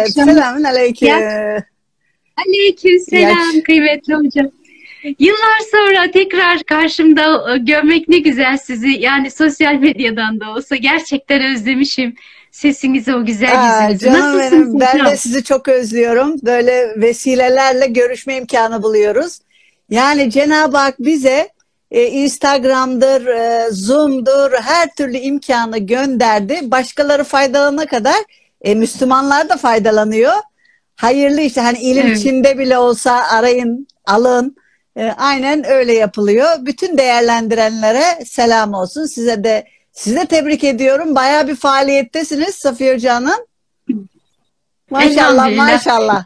Evet, selamün aleyküm. Aleyküm selam kıymetli hocam. Yıllar sonra tekrar karşımda e, görmek ne güzel sizi. Yani sosyal medyadan da olsa gerçekten özlemişim sesinizi, o güzel Aa, yüzünüzü. Nasılsınız benim, ben hocam? de sizi çok özlüyorum. Böyle vesilelerle görüşme imkanı buluyoruz. Yani Cenab-ı Hak bize e, Instagram'dır, e, Zoom'dur her türlü imkanı gönderdi. Başkaları faydalanana kadar e, Müslümanlar da faydalanıyor. Hayırlı işte hani ilim Evet. Çin'de bile olsa arayın, alın. E, aynen öyle yapılıyor. Bütün değerlendirenlere selam olsun. Size de size tebrik ediyorum. Bayağı bir faaliyettesiniz Safiye Hoca Hanım. Maşallah maşallah.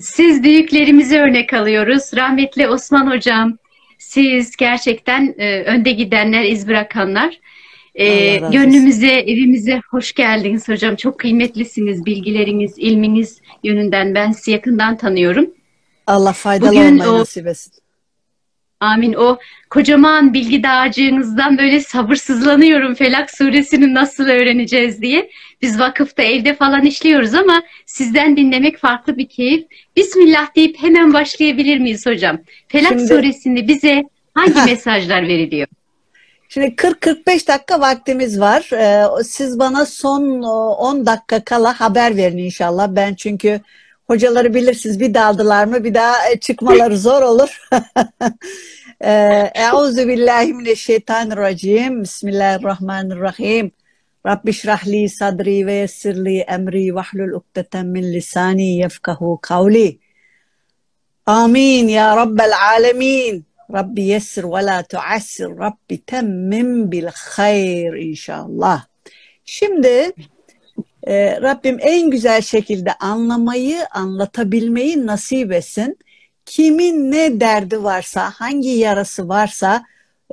Siz büyüklerimizi örnek alıyoruz. Rahmetli Osman hocam, siz gerçekten e, önde gidenler, iz bırakanlar. E, gönlümüze, evimize hoş geldiniz hocam. Çok kıymetlisiniz. Bilgileriniz, ilminiz yönünden ben sizi yakından tanıyorum. Allah faydalı Bugün olmayı o- nasip etsin. Amin. O kocaman bilgi dağarcığınızdan böyle sabırsızlanıyorum Felak suresini nasıl öğreneceğiz diye. Biz vakıfta evde falan işliyoruz ama sizden dinlemek farklı bir keyif. Bismillah deyip hemen başlayabilir miyiz hocam? Felak Şimdi- suresinde bize hangi mesajlar veriliyor? Şimdi 40-45 dakika vaktimiz var. Ee, siz bana son o, 10 dakika kala haber verin inşallah. Ben çünkü hocaları bilirsiniz bir daldılar mı bir daha e, çıkmaları zor olur. Ee, Euzu billahi mineşşeytanirracim. Bismillahirrahmanirrahim. Rabbi şrahli sadri ve yessirli emri vahlul ukdeten min lisani yefkahu kavli. Amin ya Rabbel alemin. Rabbi yessir ve la tuassir. Rabbi temmim bil hayr inşallah. Şimdi e, Rabbim en güzel şekilde anlamayı, anlatabilmeyi nasip etsin. Kimin ne derdi varsa, hangi yarası varsa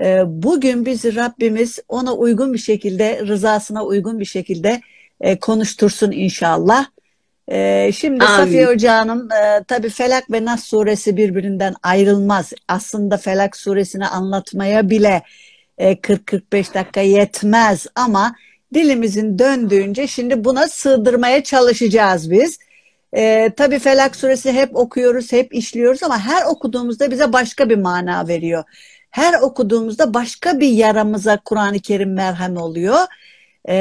e, bugün bizi Rabbimiz ona uygun bir şekilde, rızasına uygun bir şekilde e, konuştursun inşallah. E, şimdi Amin. Safiye Hoca Hanım, e, tabii Felak ve Nas suresi birbirinden ayrılmaz. Aslında Felak suresini anlatmaya bile e, 40-45 dakika yetmez ama dilimizin döndüğünce şimdi buna sığdırmaya çalışacağız biz. E, tabii Felak suresi hep okuyoruz, hep işliyoruz ama her okuduğumuzda bize başka bir mana veriyor. Her okuduğumuzda başka bir yaramıza Kur'an-ı Kerim merhem oluyor. E,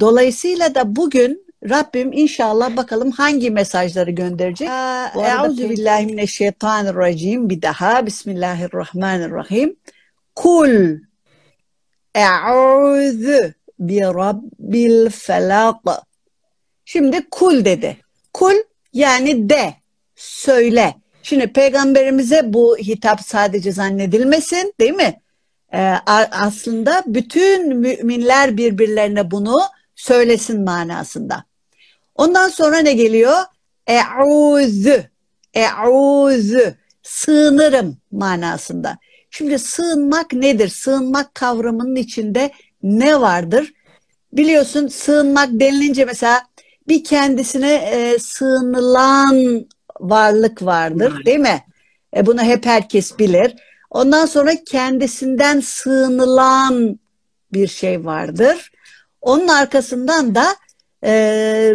dolayısıyla da bugün Rabbim inşallah bakalım hangi mesajları gönderecek. Bu arada Euzu peki- billahi mineşşeytanirracim. Bir daha Bismillahirrahmanirrahim. Kul Eûzü bi rabbil felak. Şimdi kul dedi. Kul yani de, söyle. Şimdi peygamberimize bu hitap sadece zannedilmesin değil mi? Ee, aslında bütün müminler birbirlerine bunu söylesin manasında. Ondan sonra ne geliyor? Eûzü, eûzü, sığınırım manasında. Şimdi sığınmak nedir? Sığınmak kavramının içinde ne vardır? Biliyorsun sığınmak denilince mesela bir kendisine e, sığınılan varlık vardır Var. değil mi? E, bunu hep herkes bilir. Ondan sonra kendisinden sığınılan bir şey vardır. Onun arkasından da e,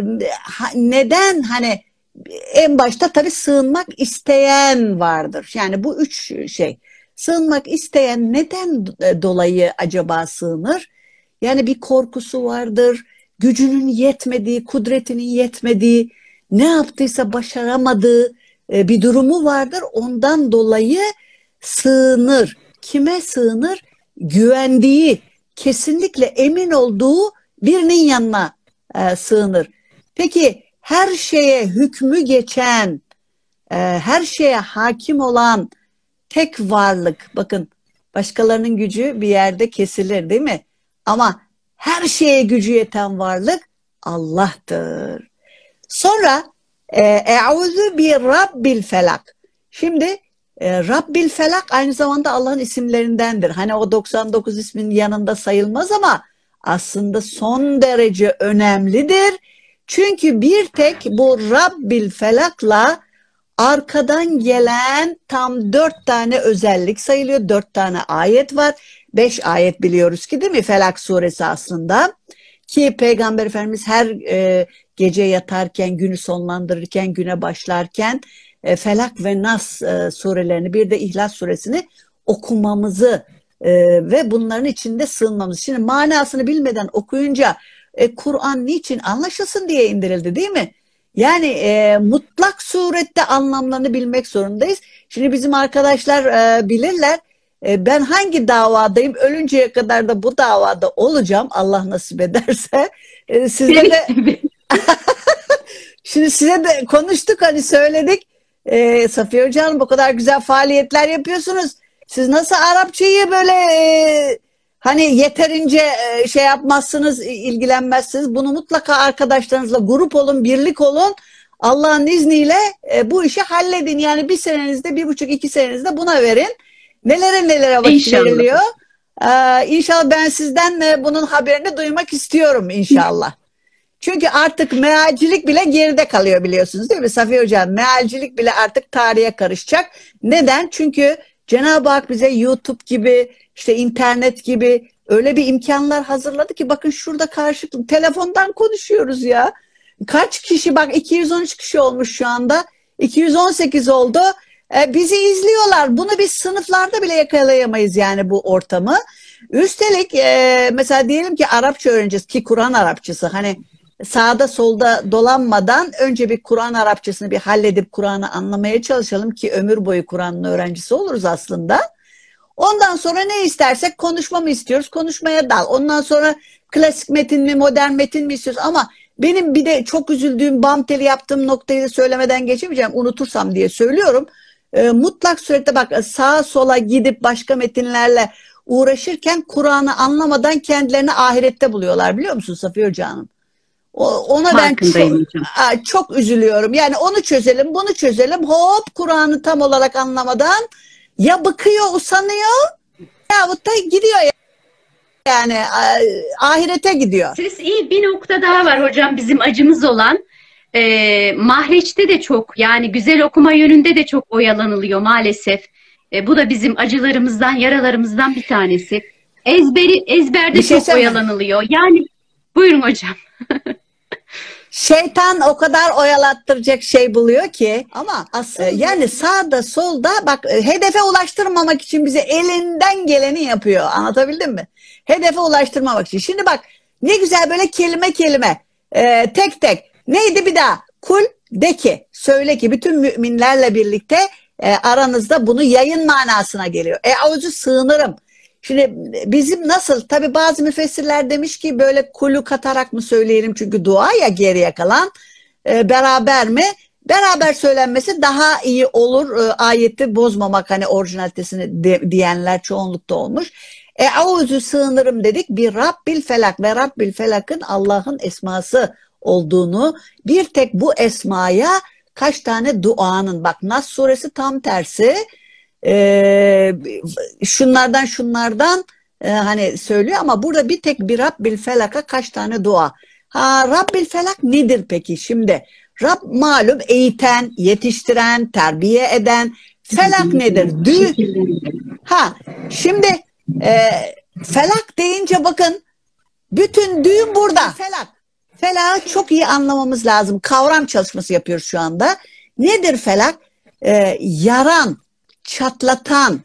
neden hani en başta tabii sığınmak isteyen vardır. Yani bu üç şey. Sığınmak isteyen neden dolayı acaba sığınır? Yani bir korkusu vardır, gücünün yetmediği, kudretinin yetmediği, ne yaptıysa başaramadığı e, bir durumu vardır. Ondan dolayı sığınır. Kime sığınır? Güvendiği, kesinlikle emin olduğu birinin yanına e, sığınır. Peki her şeye hükmü geçen, e, her şeye hakim olan tek varlık, bakın başkalarının gücü bir yerde kesilir değil mi? Ama her şeye gücü yeten varlık Allah'tır. Sonra e, Eûzü bi Rabbil felak. Şimdi e, Rabbil felak aynı zamanda Allah'ın isimlerindendir. Hani o 99 ismin yanında sayılmaz ama aslında son derece önemlidir. Çünkü bir tek bu Rabbil felakla arkadan gelen tam dört tane özellik sayılıyor. Dört tane ayet var. Beş ayet biliyoruz ki değil mi Felak suresi aslında. Ki Peygamber Efendimiz her e, gece yatarken, günü sonlandırırken, güne başlarken e, Felak ve Nas e, surelerini bir de İhlas suresini okumamızı e, ve bunların içinde sığınmamız. Şimdi manasını bilmeden okuyunca e, Kur'an niçin anlaşılsın diye indirildi değil mi? Yani e, mutlak surette anlamlarını bilmek zorundayız. Şimdi bizim arkadaşlar e, bilirler. E, ben hangi davadayım? Ölünceye kadar da bu davada olacağım. Allah nasip ederse. E, sizde de Şimdi size de konuştuk hani söyledik. E, Safiye Hocam bu kadar güzel faaliyetler yapıyorsunuz. Siz nasıl Arapçayı böyle e, hani yeterince e, şey yapmazsınız, ilgilenmezsiniz. Bunu mutlaka arkadaşlarınızla grup olun, birlik olun. Allah'ın izniyle e, bu işi halledin. Yani bir senenizde, bir buçuk, iki senenizde buna verin. Nelere nelere vakit inşallah. veriliyor. Ee, inşallah ben sizden e, bunun haberini duymak istiyorum inşallah. Çünkü artık mealcilik bile geride kalıyor biliyorsunuz değil mi Safiye Hocam? Mealcilik bile artık tarihe karışacak. Neden? Çünkü Cenab-ı Hak bize YouTube gibi, işte internet gibi öyle bir imkanlar hazırladı ki bakın şurada karşılıklı telefondan konuşuyoruz ya. Kaç kişi bak 213 kişi olmuş şu anda. 218 oldu. E, bizi izliyorlar. Bunu biz sınıflarda bile yakalayamayız yani bu ortamı. Üstelik e, mesela diyelim ki Arapça öğreneceğiz ki Kur'an Arapçası hani sağda solda dolanmadan önce bir Kur'an Arapçasını bir halledip Kur'an'ı anlamaya çalışalım ki ömür boyu Kur'an'ın öğrencisi oluruz aslında. Ondan sonra ne istersek konuşma mı istiyoruz? Konuşmaya dal. Ondan sonra klasik metin mi, modern metin mi istiyoruz? Ama benim bir de çok üzüldüğüm bam teli yaptığım noktayı söylemeden geçemeyeceğim. Unutursam diye söylüyorum. E, mutlak surette bak sağa sola gidip başka metinlerle uğraşırken Kur'an'ı anlamadan kendilerini ahirette buluyorlar biliyor musun Safiye Hoca'nın? Ona ben çok, çok üzülüyorum. Yani onu çözelim, bunu çözelim. Hop Kur'an'ı tam olarak anlamadan ya bıkıyor, usanıyor ya da gidiyor yani ahirete gidiyor. Siz iyi bir nokta daha var hocam bizim acımız olan. E, mahreçte de çok yani güzel okuma yönünde de çok oyalanılıyor maalesef. E, bu da bizim acılarımızdan, yaralarımızdan bir tanesi. Ezberi ezberde bir şey çok oyalanılıyor. Yani buyurun hocam. Şeytan o kadar oyalattıracak şey buluyor ki ama aslında yani sağda solda bak e, hedefe ulaştırmamak için bize elinden geleni yapıyor. Anlatabildim mi? Hedefe ulaştırmamak için. Şimdi bak ne güzel böyle kelime kelime e, tek tek neydi bir daha kul de ki söyle ki bütün müminlerle birlikte e, aranızda bunu yayın manasına geliyor. E avucu sığınırım. Şimdi bizim nasıl tabi bazı müfessirler demiş ki böyle kulu katarak mı söyleyelim çünkü dua ya geriye kalan e, beraber mi? Beraber söylenmesi daha iyi olur e, ayeti bozmamak hani orijinalitesini de, diyenler çoğunlukta olmuş. E auzu sığınırım dedik bir Rabbil felak ve Rabbil felakın Allah'ın esması olduğunu bir tek bu esmaya kaç tane duanın bak Nas suresi tam tersi e, şunlardan şunlardan e, hani söylüyor ama burada bir tek bir Rabbil Felak'a kaç tane dua. Ha Rabbil Felak nedir peki şimdi? Rab malum eğiten, yetiştiren, terbiye eden. Felak nedir? Dü ha şimdi e, felak deyince bakın bütün düğün burada. Felak. Felak'ı çok iyi anlamamız lazım. Kavram çalışması yapıyoruz şu anda. Nedir felak? E, yaran, çatlatan,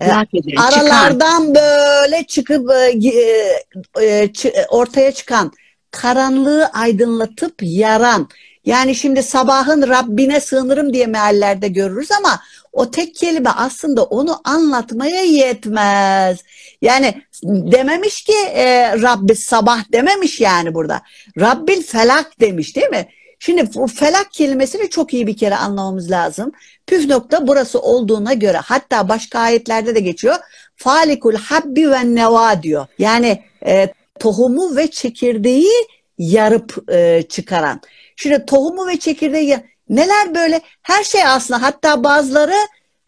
e, aralardan çıkan. böyle çıkıp e, e, ortaya çıkan, karanlığı aydınlatıp yaran. Yani şimdi sabahın Rabbine sığınırım diye meallerde görürüz ama o tek kelime aslında onu anlatmaya yetmez. Yani dememiş ki e, Rabbi sabah dememiş yani burada. Rabbil felak demiş değil mi? Şimdi bu felak kelimesini çok iyi bir kere anlamamız lazım. Püf nokta burası olduğuna göre hatta başka ayetlerde de geçiyor. Falikul habbi ve neva diyor. Yani e, tohumu ve çekirdeği yarıp e, çıkaran. Şimdi tohumu ve çekirdeği neler böyle her şey aslında hatta bazıları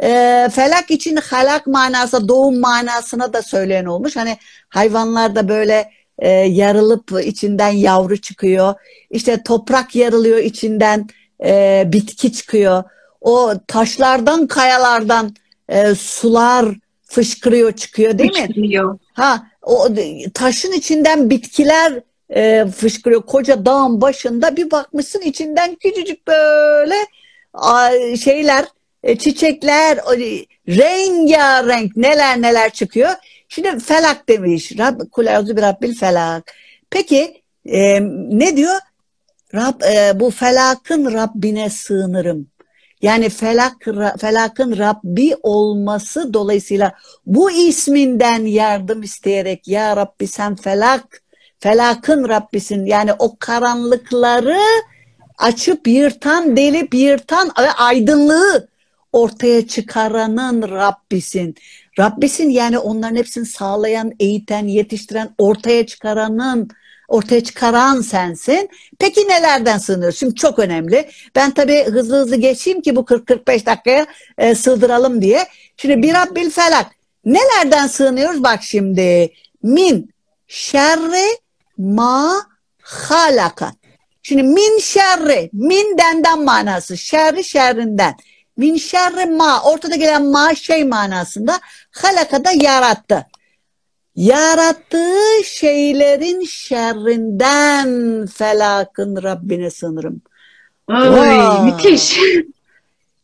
e, felak için halak manası doğum manasına da söyleyen olmuş. Hani hayvanlarda böyle e, yarılıp içinden yavru çıkıyor. İşte toprak yarılıyor içinden e, bitki çıkıyor. O taşlardan kayalardan e, sular fışkırıyor çıkıyor değil mi? Fışkırıyor. Ha o taşın içinden bitkiler e, fışkırıyor. Koca dağın başında bir bakmışsın içinden küçücük böyle a, şeyler, e, çiçekler, e, rengarenk neler neler çıkıyor. Şimdi felak demiş. Rab, Kulauzu bir Rabbil felak. Peki e, ne diyor? Rab, e, bu felakın Rabbine sığınırım. Yani felak, felakın Rabbi olması dolayısıyla bu isminden yardım isteyerek ya Rabbi sen felak, felakın Rabbisin. Yani o karanlıkları açıp yırtan, delip yırtan ve aydınlığı ortaya çıkaranın Rabbisin. Rabbisin yani onların hepsini sağlayan, eğiten, yetiştiren, ortaya çıkaranın ortaya çıkaran sensin. Peki nelerden sığınıyorsun? Şimdi çok önemli. Ben tabii hızlı hızlı geçeyim ki bu 40-45 dakikaya e, sığdıralım diye. Şimdi bir Rabbil felak. Nelerden sığınıyoruz? Bak şimdi. Min şerri ma halaka. Şimdi min şerri, min denden manası, şerri şerrinden. Min şerri ma, ortada gelen ma şey manasında, halaka da yarattı yarattığı şeylerin şerrinden felakın Rabbine sınırım. Ay, müthiş.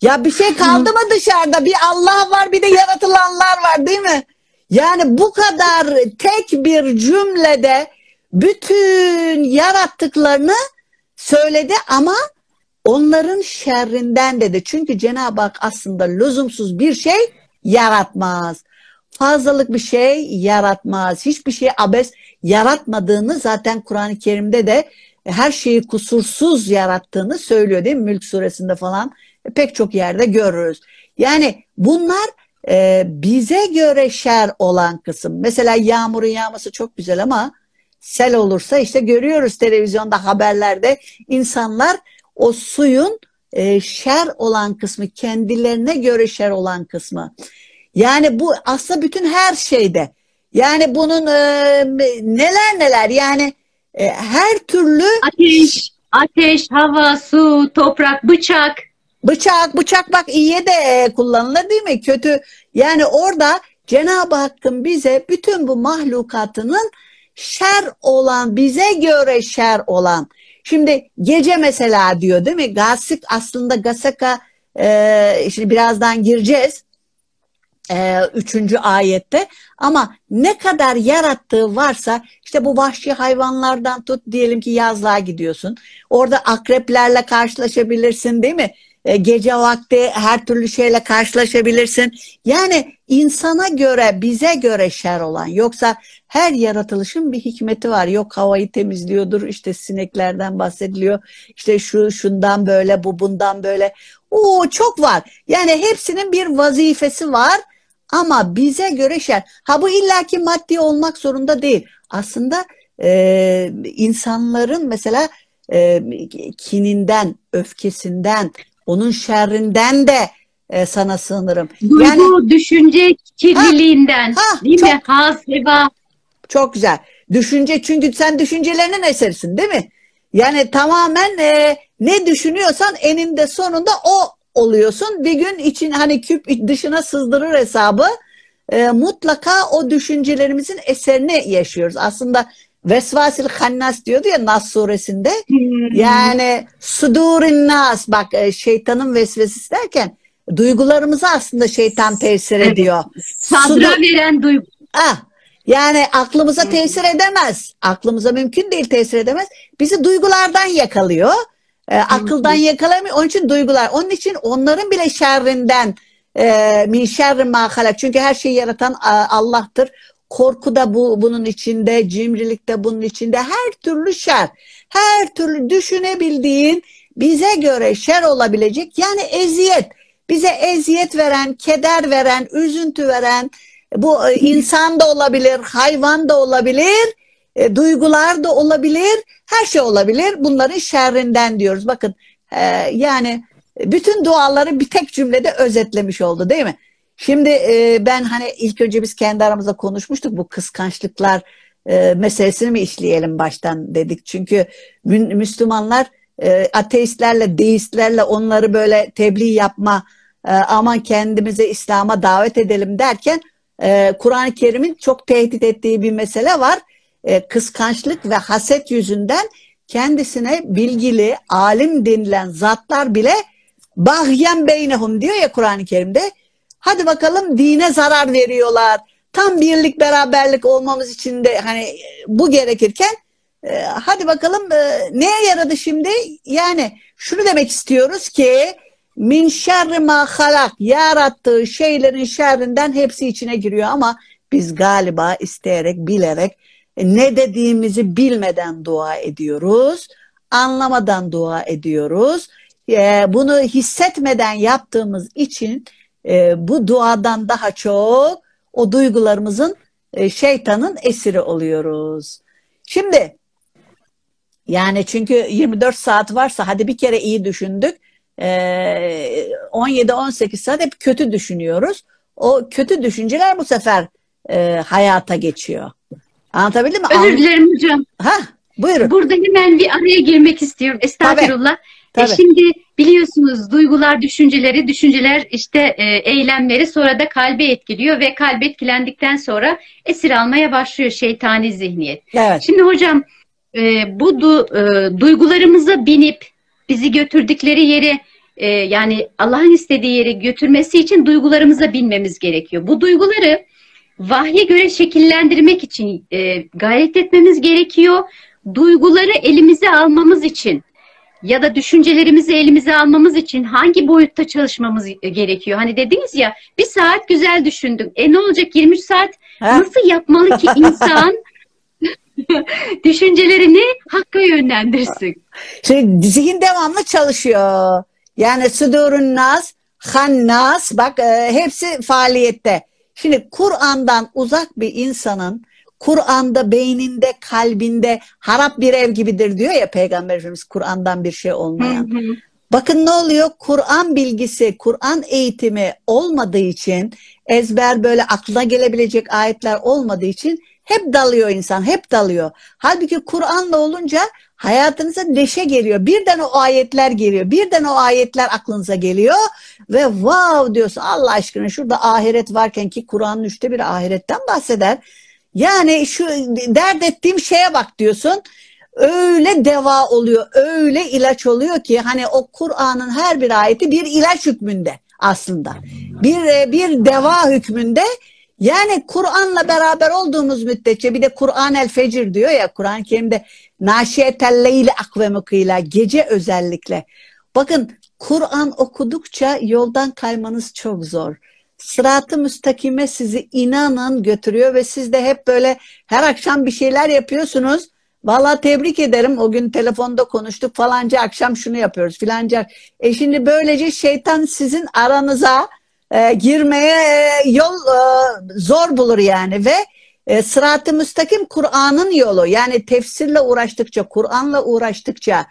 Ya bir şey kaldı mı dışarıda? Bir Allah var bir de yaratılanlar var değil mi? Yani bu kadar tek bir cümlede bütün yarattıklarını söyledi ama onların şerrinden dedi. Çünkü Cenab-ı Hak aslında lüzumsuz bir şey yaratmaz fazlalık bir şey yaratmaz. Hiçbir şey abes yaratmadığını zaten Kur'an-ı Kerim'de de her şeyi kusursuz yarattığını söylüyor değil mi? Mülk suresinde falan e, pek çok yerde görürüz. Yani bunlar e, bize göre şer olan kısım. Mesela yağmurun yağması çok güzel ama sel olursa işte görüyoruz televizyonda haberlerde insanlar o suyun e, şer olan kısmı kendilerine göre şer olan kısmı yani bu aslında bütün her şeyde. Yani bunun e, neler neler yani e, her türlü ateş, ateş, hava, su, toprak, bıçak. Bıçak, bıçak bak iyiye de e, kullanılır değil mi? Kötü. Yani orada Cenab-ı Hakk'ın bize bütün bu mahlukatının şer olan, bize göre şer olan. Şimdi gece mesela diyor değil mi? Gasik aslında Gasaka e, şimdi birazdan gireceğiz e, üçüncü ayette ama ne kadar yarattığı varsa işte bu vahşi hayvanlardan tut diyelim ki yazlığa gidiyorsun orada akreplerle karşılaşabilirsin değil mi? E, gece vakti her türlü şeyle karşılaşabilirsin. Yani insana göre bize göre şer olan yoksa her yaratılışın bir hikmeti var. Yok havayı temizliyordur işte sineklerden bahsediliyor işte şu şundan böyle bu bundan böyle. Oo çok var. Yani hepsinin bir vazifesi var ama bize göre şer. Ha bu illaki maddi olmak zorunda değil. Aslında e, insanların mesela e, kininden, öfkesinden, onun şerrinden de e, sana sığınırım. Duygu, yani, düşünce kirliliğinden ha, ha, değil çok, mi? Haz, heva. Çok güzel. Düşünce çünkü sen düşüncelerinin eserisin değil mi? Yani tamamen e, ne düşünüyorsan eninde sonunda o oluyorsun. Bir gün için hani küp dışına sızdırır hesabı e, mutlaka o düşüncelerimizin eserini yaşıyoruz. Aslında Vesvasil Hannas diyordu ya Nas suresinde. Hmm. Yani sudurin nas bak e, şeytanın vesvesesi derken duygularımızı aslında şeytan tesir ediyor. Sabra veren duygu. Ah, yani aklımıza tesir edemez. Aklımıza mümkün değil tesir edemez. Bizi duygulardan yakalıyor. E, akıldan yakalamıyor. Onun için duygular. Onun için onların bile şerrinden e, min şerri ma Çünkü her şeyi yaratan Allah'tır. Korku da bu bunun içinde, cimrilik de bunun içinde. Her türlü şer, her türlü düşünebildiğin bize göre şer olabilecek yani eziyet. Bize eziyet veren, keder veren, üzüntü veren bu e, insan da olabilir, hayvan da olabilir, e, duygular da olabilir, her şey olabilir. Bunların şerrinden diyoruz. Bakın e, yani bütün duaları bir tek cümlede özetlemiş oldu değil mi? Şimdi e, ben hani ilk önce biz kendi aramızda konuşmuştuk bu kıskançlıklar e, meselesini mi işleyelim baştan dedik. Çünkü Müslümanlar e, ateistlerle, deistlerle onları böyle tebliğ yapma, e, aman kendimize İslam'a davet edelim derken e, Kur'an-ı Kerim'in çok tehdit ettiği bir mesele var. e, kıskançlık ve haset yüzünden kendisine bilgili, alim denilen zatlar bile bahyen beynehum diyor ya Kur'an-ı Kerim'de. Hadi bakalım dine zarar veriyorlar. Tam birlik beraberlik olmamız için de hani bu gerekirken e, hadi bakalım e, neye yaradı şimdi? Yani şunu demek istiyoruz ki min şerri ma halak yarattığı şeylerin şerrinden hepsi içine giriyor ama biz galiba isteyerek bilerek e, ne dediğimizi bilmeden dua ediyoruz anlamadan dua ediyoruz e, bunu hissetmeden yaptığımız için e, bu duadan daha çok o duygularımızın şeytanın esiri oluyoruz şimdi yani çünkü 24 saat varsa hadi bir kere iyi düşündük 17-18 saat hep kötü düşünüyoruz. O kötü düşünceler bu sefer e, hayata geçiyor. Anlatabildim mi? Özür dilerim hocam. Ha, buyurun. Burada hemen bir araya girmek istiyorum. Estağfurullah. Tabii, tabii. E şimdi biliyorsunuz duygular, düşünceleri, düşünceler işte e, eylemleri sonra da kalbe etkiliyor ve kalbe etkilendikten sonra esir almaya başlıyor şeytani zihniyet. Evet. Şimdi hocam e, bu du, e, duygularımıza binip bizi götürdükleri yeri e, yani Allah'ın istediği yere götürmesi için duygularımıza binmemiz gerekiyor. Bu duyguları vahye göre şekillendirmek için e, gayret etmemiz gerekiyor. Duyguları elimize almamız için ya da düşüncelerimizi elimize almamız için hangi boyutta çalışmamız gerekiyor? Hani dediniz ya bir saat güzel düşündüm. E ne olacak 23 saat ha? nasıl yapmalı ki insan düşüncelerini hakka yönlendirsin? Şimdi zihin devamlı çalışıyor. Yani sudurun nas, hannas bak e, hepsi faaliyette. Şimdi Kur'an'dan uzak bir insanın Kur'an'da beyninde, kalbinde harap bir ev gibidir diyor ya Peygamber Efendimiz Kur'an'dan bir şey olmayan. Hı hı. Bakın ne oluyor? Kur'an bilgisi, Kur'an eğitimi olmadığı için ezber böyle aklına gelebilecek ayetler olmadığı için hep dalıyor insan, hep dalıyor. Halbuki Kur'an'la olunca hayatınıza neşe geliyor. Birden o ayetler geliyor. Birden o ayetler aklınıza geliyor ve wow diyorsun Allah aşkına şurada ahiret varken ki Kur'an'ın üçte bir ahiretten bahseder. Yani şu dert ettiğim şeye bak diyorsun. Öyle deva oluyor, öyle ilaç oluyor ki hani o Kur'an'ın her bir ayeti bir ilaç hükmünde aslında. Bir bir deva hükmünde yani Kur'an'la beraber olduğumuz müddetçe bir de Kur'an el fecir diyor ya Kur'an-ı Kerim'de naşiyetelleyle akvemukıyla gece özellikle. Bakın Kur'an okudukça yoldan kaymanız çok zor. Sıratı müstakime sizi inanın götürüyor ve siz de hep böyle her akşam bir şeyler yapıyorsunuz. Valla tebrik ederim. O gün telefonda konuştuk falanca akşam şunu yapıyoruz filanca. E şimdi böylece şeytan sizin aranıza e, girmeye e, yol e, zor bulur yani ve e, sırat-ı müstakim Kur'an'ın yolu. Yani tefsirle uğraştıkça, Kur'an'la uğraştıkça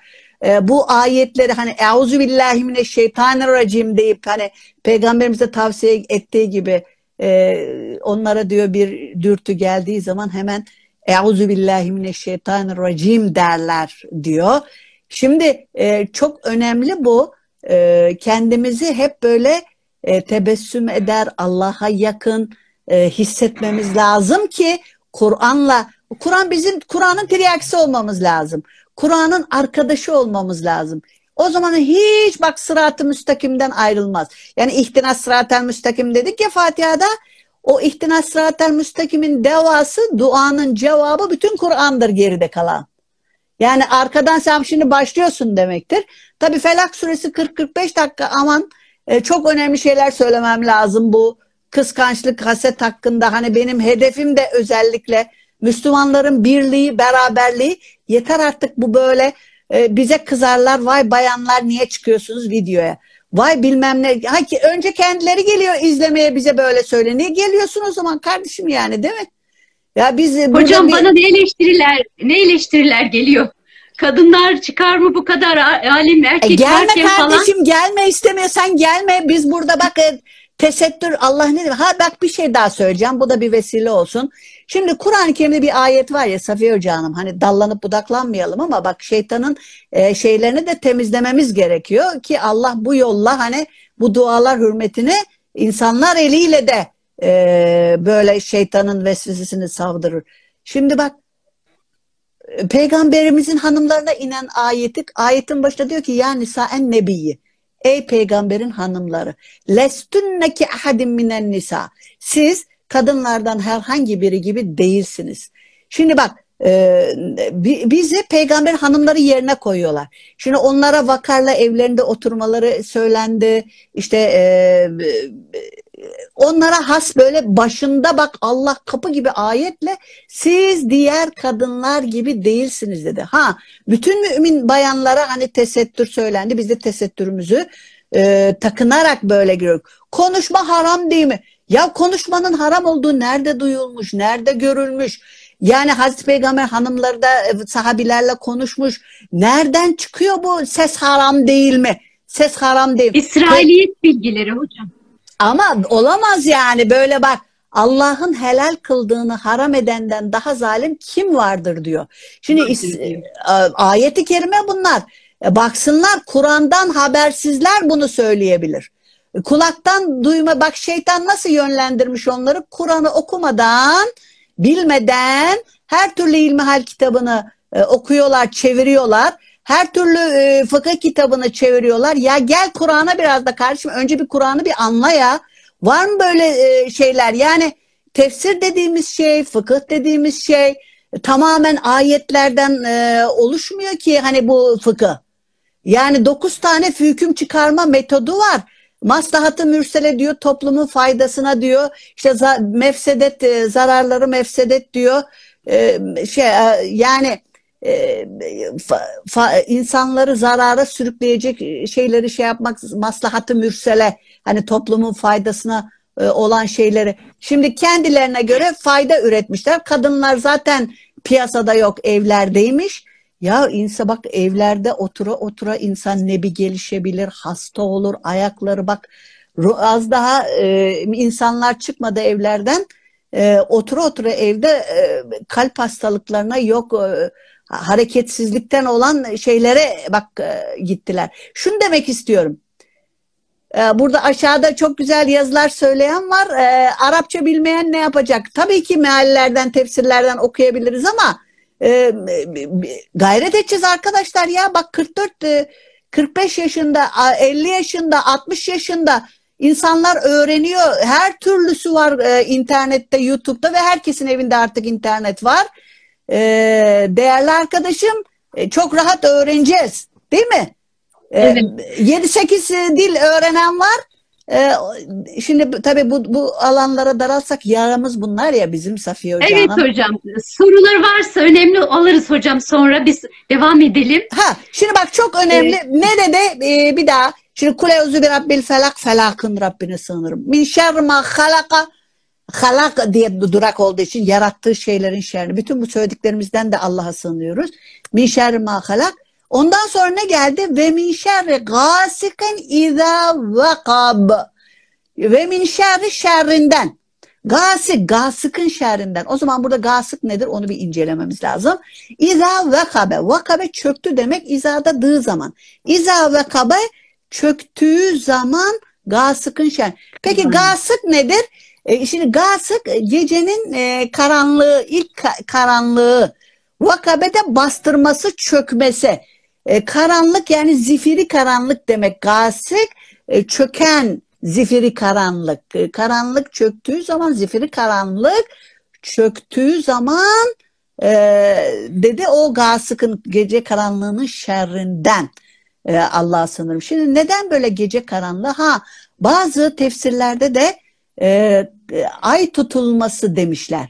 e, bu ayetleri hani Euzu billahi mineşşeytanirracim deyip hani peygamberimize tavsiye ettiği gibi e, onlara diyor bir dürtü geldiği zaman hemen Euzu billahi mineşşeytanirracim derler diyor. Şimdi e, çok önemli bu. E, kendimizi hep böyle e, tebessüm eder, Allah'a yakın e, hissetmemiz lazım ki Kur'an'la Kur'an bizim Kur'an'ın triaksi olmamız lazım. Kur'an'ın arkadaşı olmamız lazım. O zaman hiç bak sırat-ı müstakimden ayrılmaz. Yani ihtinas sırat-ı müstakim dedik ya Fatiha'da. O ihtinas sırat-ı müstakimin devası, duanın cevabı bütün Kur'an'dır geride kalan. Yani arkadan sen şimdi başlıyorsun demektir. Tabi Felak suresi 40-45 dakika aman e, çok önemli şeyler söylemem lazım bu kıskançlık, haset hakkında. Hani benim hedefim de özellikle Müslümanların birliği, beraberliği. Yeter artık bu böyle e, bize kızarlar. Vay bayanlar niye çıkıyorsunuz videoya? Vay bilmem ne. Ha, önce kendileri geliyor izlemeye bize böyle söyle. Niye geliyorsun o zaman kardeşim yani değil mi? Ya biz Hocam bir... bana ne eleştiriler, ne eleştiriler geliyor? kadınlar çıkar mı bu kadar alim erkek e gelme kardeşim falan. gelme istemiyorsan gelme biz burada bak e, tesettür Allah ne diyor ha bak bir şey daha söyleyeceğim bu da bir vesile olsun şimdi Kur'an-ı Kerim'de bir ayet var ya Safiye Hoca Hanım hani dallanıp budaklanmayalım ama bak şeytanın e, şeylerini de temizlememiz gerekiyor ki Allah bu yolla hani bu dualar hürmetine insanlar eliyle de e, böyle şeytanın vesvesesini savdırır. Şimdi bak peygamberimizin hanımlarına inen ayeti ayetin başında diyor ki ya nisa en nebiyi ey peygamberin hanımları lestunneki ahadim minen nisa. Siz kadınlardan herhangi biri gibi değilsiniz. Şimdi bak e, bizi peygamber hanımları yerine koyuyorlar. Şimdi onlara vakarla evlerinde oturmaları söylendi. İşte e, onlara has böyle başında bak Allah kapı gibi ayetle siz diğer kadınlar gibi değilsiniz dedi. Ha bütün mümin bayanlara hani tesettür söylendi. Biz de tesettürümüzü e, takınarak böyle giriyoruz. Konuşma haram değil mi? Ya konuşmanın haram olduğu nerede duyulmuş, nerede görülmüş? Yani Hazreti Peygamber hanımları da e, sahabilerle konuşmuş. Nereden çıkıyor bu ses haram değil mi? Ses haram değil. İsrailiyet bilgileri hocam. Ama olamaz yani böyle bak Allah'ın helal kıldığını haram edenden daha zalim kim vardır diyor. Şimdi is, e, ayeti kerime bunlar. E, baksınlar Kur'an'dan habersizler bunu söyleyebilir. Kulaktan duyma bak şeytan nasıl yönlendirmiş onları Kur'an'ı okumadan bilmeden her türlü ilmihal kitabını e, okuyorlar, çeviriyorlar. Her türlü e, fıkıh kitabını çeviriyorlar. Ya gel Kur'an'a biraz da kardeşim önce bir Kur'an'ı bir anla ya. Var mı böyle e, şeyler? Yani tefsir dediğimiz şey, fıkıh dediğimiz şey tamamen ayetlerden e, oluşmuyor ki hani bu fıkıh. Yani dokuz tane hüküm çıkarma metodu var. Maslahatı mürsele diyor, toplumun faydasına diyor. İşte mefsedet, e, zararları mefsedet diyor. E, şey e, yani fa, fa, insanları zarara sürükleyecek şeyleri şey yapmak maslahatı mürsele hani toplumun faydasına olan şeyleri. Şimdi kendilerine göre fayda üretmişler. Kadınlar zaten piyasada yok evlerdeymiş. Ya insan bak evlerde otura otura insan ne bir gelişebilir, hasta olur, ayakları bak az daha e, insanlar çıkmadı evlerden e, otura otura evde e, kalp hastalıklarına yok e, hareketsizlikten olan şeylere bak e, gittiler. Şunu demek istiyorum. E, burada aşağıda çok güzel yazılar söyleyen var. E, Arapça bilmeyen ne yapacak? Tabii ki meallerden, tefsirlerden okuyabiliriz ama e, gayret edeceğiz arkadaşlar ya. Bak 44 45 yaşında, 50 yaşında, 60 yaşında insanlar öğreniyor. Her türlüsü var e, internette, YouTube'da ve herkesin evinde artık internet var. E, değerli arkadaşım e, çok rahat öğreneceğiz. Değil mi? E, evet. 7-8 dil öğrenen var. Ee, şimdi tabii bu, bu alanlara daralsak yaramız bunlar ya bizim Safiye Hocam. Evet hocam. Sorular varsa önemli alırız hocam sonra biz devam edelim. Ha, şimdi bak çok önemli. Evet. Ne dedi ee, bir daha. Şimdi kule uzu bir rabbil felak felakın Rabbine sığınırım. Min şerri ma halaka halak diye durak olduğu için yarattığı şeylerin şerri. Bütün bu söylediklerimizden de Allah'a sığınıyoruz. Min şerri ma halak Ondan sonra ne geldi? Ve min şerri gasikin izâ vakab. Ve min şerri şerrinden. Gasik, gasıkın şerrinden. O zaman burada gasık nedir onu bir incelememiz lazım. İza vakabe. Vakabe çöktü demek izada dığı zaman. İza vakabe çöktüğü zaman gasıkın şer. Peki gasık nedir? E, şimdi gasık gecenin e, karanlığı, ilk ka karanlığı. Vakabede bastırması, çökmesi. E, karanlık yani zifiri karanlık demek. Gasik e, çöken zifiri karanlık. E, karanlık çöktüğü zaman zifiri karanlık çöktüğü zaman e, dedi o gasıkın gece karanlığının şerrinden e, Allah'a sınırım. Şimdi neden böyle gece karanlığı? Ha bazı tefsirlerde de e, ay tutulması demişler.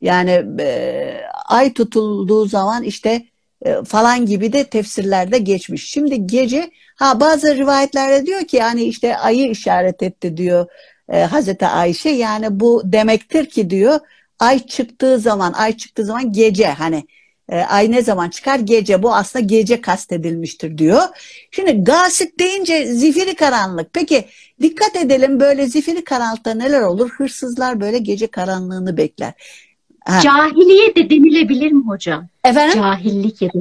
Yani e, ay tutulduğu zaman işte e, falan gibi de tefsirlerde geçmiş. Şimdi gece ha bazı rivayetlerde diyor ki yani işte ayı işaret etti diyor e, Hazreti Ayşe yani bu demektir ki diyor ay çıktığı zaman ay çıktığı zaman gece hani e, ay ne zaman çıkar gece bu aslında gece kastedilmiştir diyor. Şimdi gasip deyince zifiri karanlık peki dikkat edelim böyle zifiri karanlıkta neler olur hırsızlar böyle gece karanlığını bekler. Ha. Cahiliye de denilebilir mi hocam? Efendim? Cahillik ya da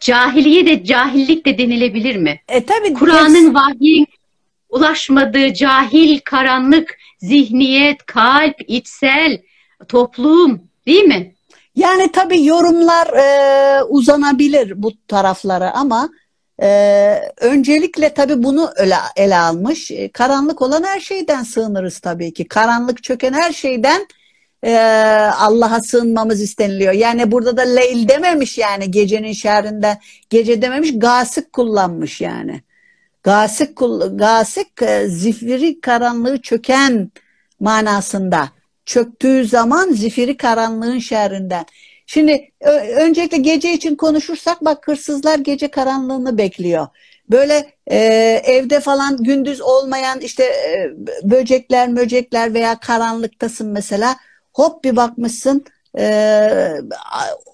cahiliye de cahillik de denilebilir mi? E tabii. Kur'an'ın vahyin ulaşmadığı cahil, karanlık, zihniyet, kalp, içsel, toplum değil mi? Yani tabii yorumlar e, uzanabilir bu taraflara ama e, öncelikle tabii bunu ele, ele almış. E, karanlık olan her şeyden sığınırız tabii ki. Karanlık çöken her şeyden e, Allah'a sığınmamız isteniliyor. Yani burada da leyl dememiş yani gecenin şerrinden. Gece dememiş gasık kullanmış yani. Gasık, gasık e, zifiri karanlığı çöken manasında. Çöktüğü zaman zifiri karanlığın şerrinden. Şimdi öncelikle gece için konuşursak bak hırsızlar gece karanlığını bekliyor. Böyle e, evde falan gündüz olmayan işte e, böcekler möcekler veya karanlıktasın mesela hop bir bakmışsın e,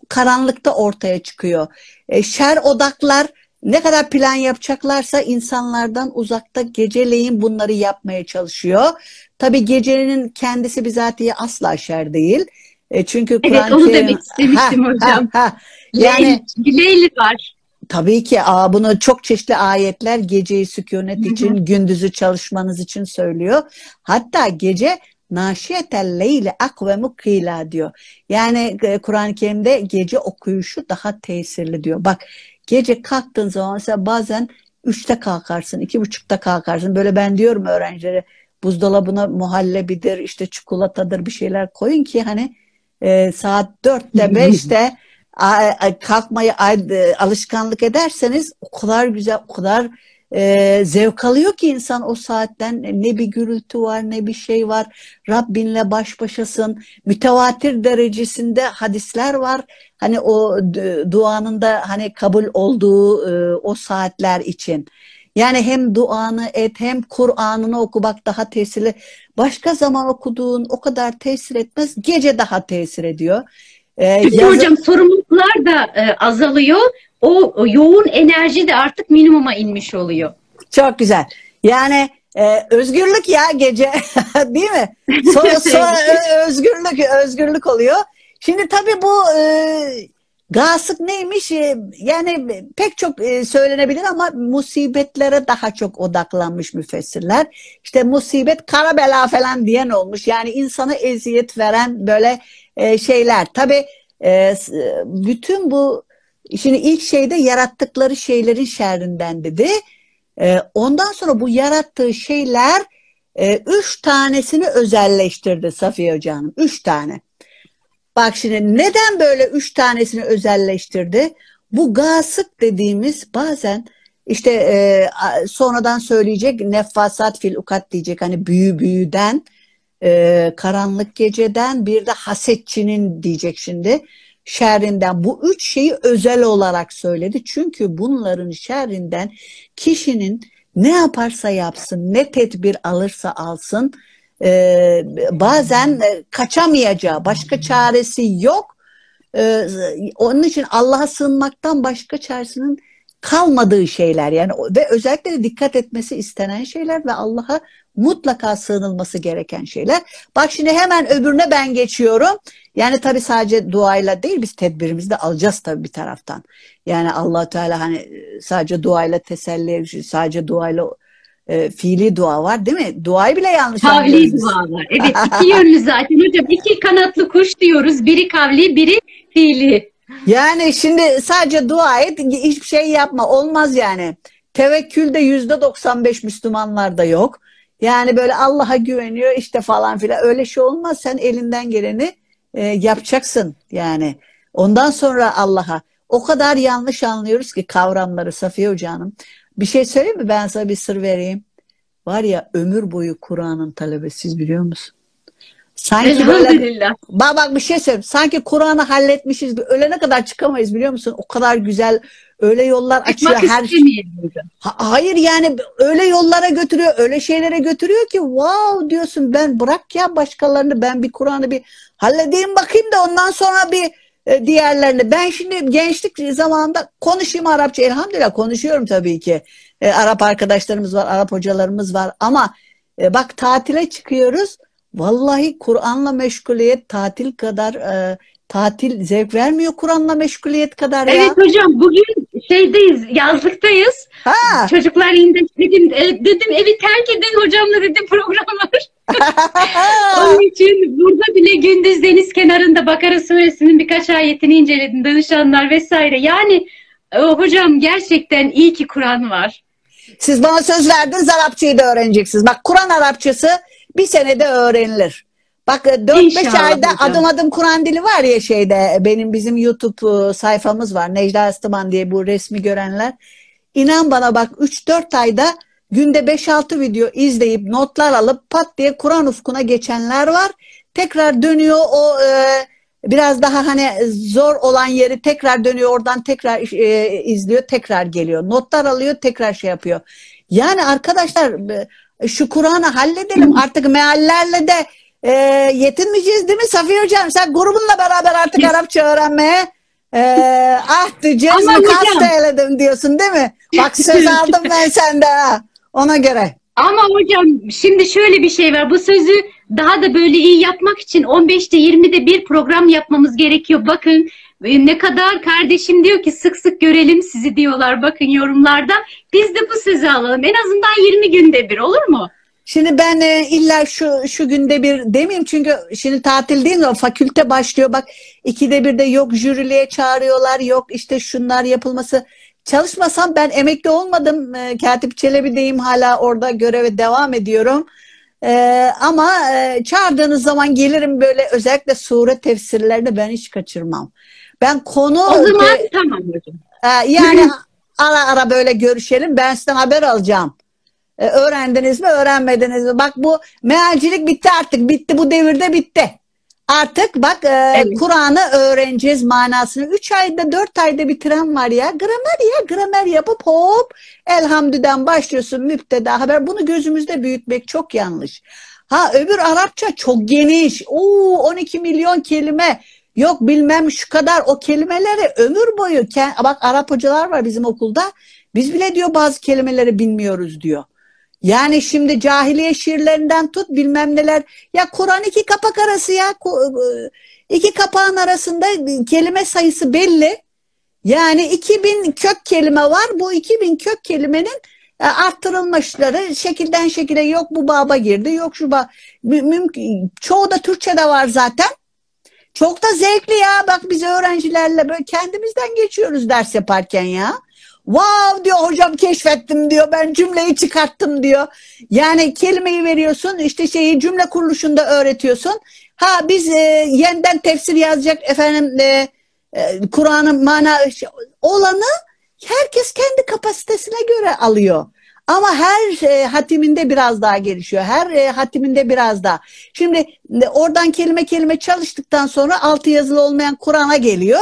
karanlıkta ortaya çıkıyor. E, şer odaklar ne kadar plan yapacaklarsa insanlardan uzakta geceleyin bunları yapmaya çalışıyor. Tabi gecenin kendisi bizatihi asla şer değil. E çünkü evet Kur'an onu demek istemiştim ha, hocam. Ha, ha. Yani Leyli var. Tabii ki aa, bunu çok çeşitli ayetler geceyi sükunet için, gündüzü çalışmanız için söylüyor. Hatta gece naşiyetel leyle akvemu kıyla diyor. Yani e, Kur'an-ı Kerim'de gece okuyuşu daha tesirli diyor. Bak gece kalktığın zaman mesela bazen üçte kalkarsın, iki buçukta kalkarsın. Böyle ben diyorum öğrencilere buzdolabına muhallebidir, işte çikolatadır bir şeyler koyun ki hani e, saat dörtte beşte kalkmayı e, alışkanlık ederseniz o kadar güzel, o kadar e, zevk alıyor ki insan o saatten ne bir gürültü var ne bir şey var. Rabbinle baş başasın. Mütevatir derecesinde hadisler var. Hani o duanın da hani kabul olduğu e, o saatler için. Yani hem duanı et hem Kur'an'ını oku bak daha tesirli. Başka zaman okuduğun o kadar tesir etmez. Gece daha tesir ediyor. Ee, Çünkü yazı... hocam sorumluluklar da e, azalıyor. O, o yoğun enerji de artık minimuma inmiş oluyor. Çok güzel. Yani e, özgürlük ya gece değil mi? Sonra, sonra özgürlük özgürlük oluyor. Şimdi tabii bu e, Gasık neymiş? E, yani pek çok e, söylenebilir ama musibetlere daha çok odaklanmış müfessirler. İşte musibet kara bela falan diyen olmuş. Yani insana eziyet veren böyle e, şeyler. Tabii bütün bu şimdi ilk şeyde yarattıkları şeylerin şerrinden dedi. Ondan sonra bu yarattığı şeyler üç tanesini özelleştirdi Safiye Hocam. Üç tane. Bak şimdi neden böyle üç tanesini özelleştirdi? Bu gasık dediğimiz bazen işte e, sonradan söyleyecek nefasat fil ukat diyecek hani büyü büyüden e, karanlık geceden bir de hasetçinin diyecek şimdi şerrinden bu üç şeyi özel olarak söyledi. Çünkü bunların şerrinden kişinin ne yaparsa yapsın, ne tedbir alırsa alsın e, bazen kaçamayacağı, başka çaresi yok. E, onun için Allah'a sığınmaktan başka çaresinin kalmadığı şeyler yani ve özellikle de dikkat etmesi istenen şeyler ve Allah'a mutlaka sığınılması gereken şeyler. Bak şimdi hemen öbürüne ben geçiyorum. Yani tabii sadece duayla değil biz tedbirimizi de alacağız tabii bir taraftan. Yani allah Teala hani sadece duayla teselli, sadece duayla e, fiili dua var değil mi? Duayı bile yanlış Kavli dua var. Evet iki yönlü zaten hocam. iki kanatlı kuş diyoruz. Biri kavli biri fiili. Yani şimdi sadece dua et hiçbir şey yapma. Olmaz yani. Tevekkül de yüzde 95 Müslümanlarda yok. Yani böyle Allah'a güveniyor işte falan filan öyle şey olmaz. Sen elinden geleni e, yapacaksın yani. Ondan sonra Allah'a o kadar yanlış anlıyoruz ki kavramları Safiye Hoca'nın. Bir şey söyleyeyim mi? Ben sana bir sır vereyim. Var ya ömür boyu Kur'an'ın talebesiz biliyor musun? Sanki böyle bak bak bir şey söyleyeyim. Sanki Kur'an'ı halletmişiz. Ölene kadar çıkamayız biliyor musun? O kadar güzel öyle yollar açıyor her şey. Ha, hayır yani öyle yollara götürüyor, öyle şeylere götürüyor ki wow diyorsun ben bırak ya başkalarını ben bir Kur'an'ı bir halledeyim bakayım da ondan sonra bir e, diğerlerini. Ben şimdi gençlik zamanında konuşayım Arapça. Elhamdülillah konuşuyorum tabii ki. E, Arap arkadaşlarımız var, Arap hocalarımız var ama e, bak tatile çıkıyoruz. Vallahi Kur'an'la meşguliyet tatil kadar e, tatil zevk vermiyor Kur'an'la meşguliyet kadar ya. Evet hocam bugün şeydeyiz yazlıktayız. Ha. Çocuklar indi dedim, e, dedim evi terk edin hocamla dedim program var. Onun için burada bile gündüz deniz kenarında Bakara suresinin birkaç ayetini inceledim. Danışanlar vesaire. Yani e, hocam gerçekten iyi ki Kur'an var. Siz bana söz verdiniz Arapçayı da öğreneceksiniz. Bak Kur'an Arapçası bir senede öğrenilir. Bak 4-5 İnşallah ayda hocam. adım adım Kur'an dili var ya şeyde benim bizim YouTube e, sayfamız var. Necla Astıman diye bu resmi görenler. İnan bana bak 3-4 ayda günde 5-6 video izleyip notlar alıp pat diye Kur'an ufkuna geçenler var. Tekrar dönüyor o e, biraz daha hani zor olan yeri tekrar dönüyor oradan tekrar e, izliyor tekrar geliyor. Notlar alıyor tekrar şey yapıyor. Yani arkadaşlar e, şu Kur'an'ı halledelim artık meallerle de e, yetinmeyeceğiz değil mi Safiye Hocam? Sen grubunla beraber artık Yes. Arapça öğrenmeye e, ah Ama hocam- kast eyledim diyorsun değil mi? Bak söz aldım ben sende ha. Ona göre. Ama hocam şimdi şöyle bir şey var. Bu sözü daha da böyle iyi yapmak için 15'te 20'de bir program yapmamız gerekiyor. Bakın ne kadar kardeşim diyor ki sık sık görelim sizi diyorlar bakın yorumlarda. Biz de bu sözü alalım. En azından 20 günde bir olur mu? Şimdi ben e, illa şu şu günde bir demeyeyim çünkü şimdi tatil değil mi? Fakülte başlıyor. Bak ikide bir de yok jüriliğe çağırıyorlar. Yok işte şunlar yapılması. Çalışmasam ben emekli olmadım. E, Katip Çelebi'deyim hala orada göreve devam ediyorum. E, ama e, çağırdığınız zaman gelirim böyle özellikle sure tefsirlerini ben hiç kaçırmam. Ben konu O zaman tamam hocam. ee, yani ara ara böyle görüşelim. Ben sizden haber alacağım. Ee, öğrendiniz mi, öğrenmediniz mi? Bak bu mealcilik bitti artık. Bitti bu devirde bitti. Artık bak e, Evet. Kur'an'ı öğreneceğiz manasını. 3 ayda 4 ayda bitiren var ya. Gramer ya gramer yapıp hop elhamdüden başlıyorsun müpteda haber. Bunu gözümüzde büyütmek çok yanlış. Ha öbür Arapça çok geniş. Oo 12 milyon kelime. Yok bilmem şu kadar o kelimeleri ömür boyu. Bak Arap hocalar var bizim okulda. Biz bile diyor bazı kelimeleri bilmiyoruz diyor. Yani şimdi cahiliye şiirlerinden tut bilmem neler. Ya Kur'an iki kapak arası ya. E, iki kapağın arasında kelime sayısı belli. Yani 2000 kök kelime var. Bu 2000 kök kelimenin e, arttırılmışları şekilden şekile yok bu baba girdi yok şu ba Mü- mümkün çoğu da Türkçe'de var zaten. Çok da zevkli ya. Bak biz öğrencilerle böyle kendimizden geçiyoruz ders yaparken ya. Wow diyor hocam keşfettim diyor. Ben cümleyi çıkarttım diyor. Yani kelimeyi veriyorsun işte şeyi cümle kuruluşunda öğretiyorsun. Ha biz e, yeniden tefsir yazacak efendim e, e, Kur'an'ın mana olanı herkes kendi kapasitesine göre alıyor. Ama her e, hatiminde biraz daha gelişiyor. Her e, hatiminde biraz daha. Şimdi e, oradan kelime kelime çalıştıktan sonra altı yazılı olmayan Kur'an'a geliyor.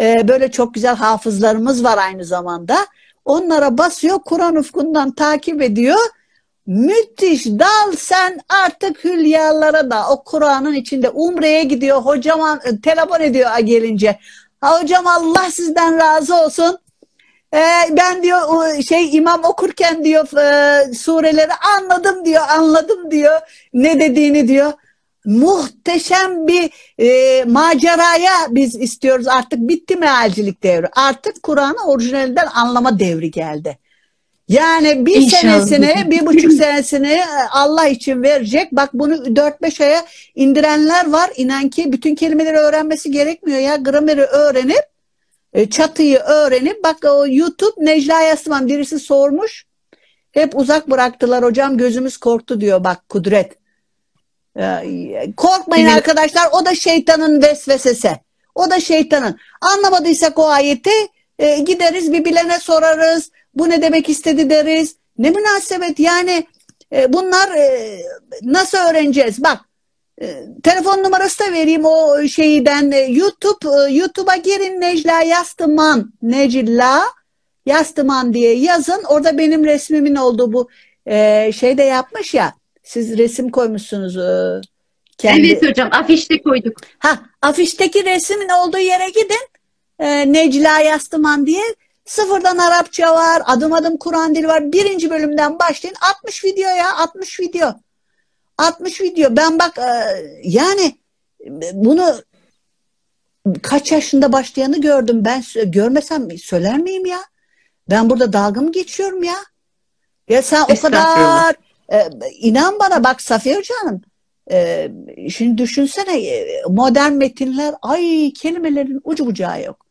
E, böyle çok güzel hafızlarımız var aynı zamanda. Onlara basıyor, Kur'an ufkundan takip ediyor. Müthiş dal sen artık hülyalara da o Kur'an'ın içinde umreye gidiyor. Hocam e, telefon ediyor gelince. Ha, hocam Allah sizden razı olsun. Ee, ben diyor şey imam okurken diyor e, sureleri anladım diyor anladım diyor ne dediğini diyor muhteşem bir e, maceraya biz istiyoruz artık bitti mealcilik devri artık Kur'an'ı orijinalinden anlama devri geldi yani bir İnşallah. senesini bir buçuk senesini e, Allah için verecek bak bunu 4-5 aya indirenler var inan ki bütün kelimeleri öğrenmesi gerekmiyor ya grameri öğrenip e, çatıyı öğrenip bak o YouTube Necla Yasman birisi sormuş. Hep uzak bıraktılar hocam gözümüz korktu diyor bak Kudret. Korkmayın Evet. arkadaşlar o da şeytanın vesvesesi. O da şeytanın. Anlamadıysak o ayeti e, gideriz bir bilene sorarız. Bu ne demek istedi deriz. Ne münasebet yani e, bunlar e, nasıl öğreneceğiz? Bak e, telefon numarası da vereyim o şeyden e, YouTube e, YouTube'a girin Necla Yastıman Necla Yastıman diye yazın orada benim resmimin olduğu bu e, şeyde yapmış ya siz resim koymuşsunuz e, kendi Evet hocam afişte koyduk. ha afişteki resmin olduğu yere gidin e, Necla Yastıman diye sıfırdan Arapça var adım adım Kur'an dili var birinci bölümden başlayın 60 video ya 60 video 60 video. Ben bak e, yani bunu kaç yaşında başlayanı gördüm. Ben görmesem söyler miyim ya? Ben burada dalga mı geçiyorum ya? Ya sen o kadar e, inan bana bak Safiye Hoca Hanım e, şimdi düşünsene e, modern metinler ay kelimelerin ucu bucağı yok.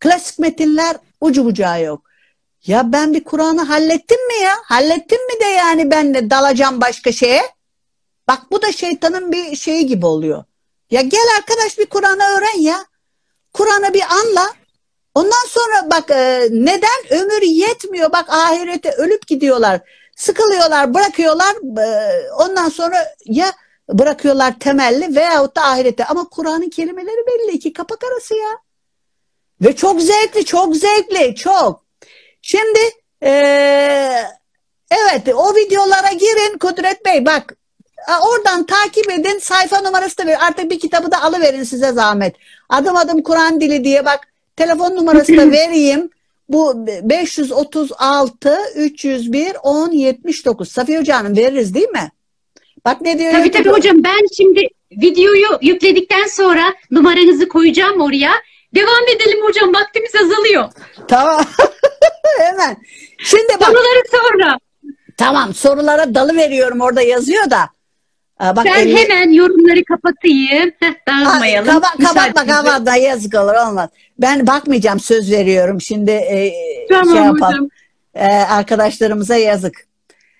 Klasik metinler ucu bucağı yok. Ya ben bir Kur'an'ı hallettim mi ya? Hallettim mi de yani ben de dalacağım başka şeye? Bak bu da şeytanın bir şeyi gibi oluyor. Ya gel arkadaş bir Kur'an'ı öğren ya. Kur'an'ı bir anla. Ondan sonra bak e, neden ömür yetmiyor? Bak ahirete ölüp gidiyorlar. Sıkılıyorlar, bırakıyorlar. E, ondan sonra ya bırakıyorlar temelli veyahut da ahirete. Ama Kur'an'ın kelimeleri belli iki kapak arası ya. Ve çok zevkli, çok zevkli, çok. Şimdi e, evet o videolara girin Kudret Bey bak oradan takip edin sayfa numarası da verin. Artık bir kitabı da alıverin size zahmet. Adım adım Kur'an dili diye bak telefon numarası da vereyim. Bu 536 301 10 79. Safiye Hoca Hanım veririz değil mi? Bak ne diyor? Tabii tabii hocam ben şimdi videoyu yükledikten sonra numaranızı koyacağım oraya. Devam edelim hocam vaktimiz azalıyor. Tamam. Hemen. Şimdi bak. Soruları sonra. Tamam sorulara dalı veriyorum orada yazıyor da. Bak, ben elli... hemen yorumları kapatayım. Heh, dağılmayalım. Kaba, kapatma kapatma yazık olur olmaz. Ben bakmayacağım söz veriyorum. Şimdi e, tamam, şey yapalım. E, arkadaşlarımıza yazık.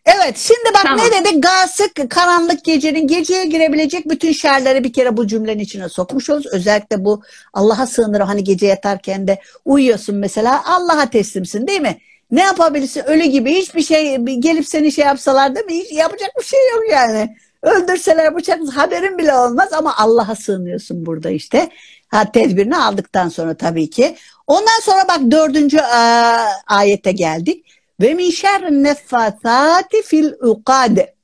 Evet şimdi bak tamam. ne dedik? Gasık karanlık gecenin geceye girebilecek bütün şerleri bir kere bu cümlenin içine sokmuş oluruz. Özellikle bu Allah'a sığınır hani gece yatarken de uyuyorsun mesela Allah'a teslimsin değil mi? Ne yapabilirsin? Ölü gibi hiçbir şey gelip seni şey yapsalar değil mi? Hiç yapacak bir şey yok yani. Öldürseler bıçak haberin bile olmaz ama Allah'a sığınıyorsun burada işte. Ha tedbirini aldıktan sonra tabii ki. Ondan sonra bak dördüncü a, ayete geldik. Ve min şerrin neffasati fil ukade.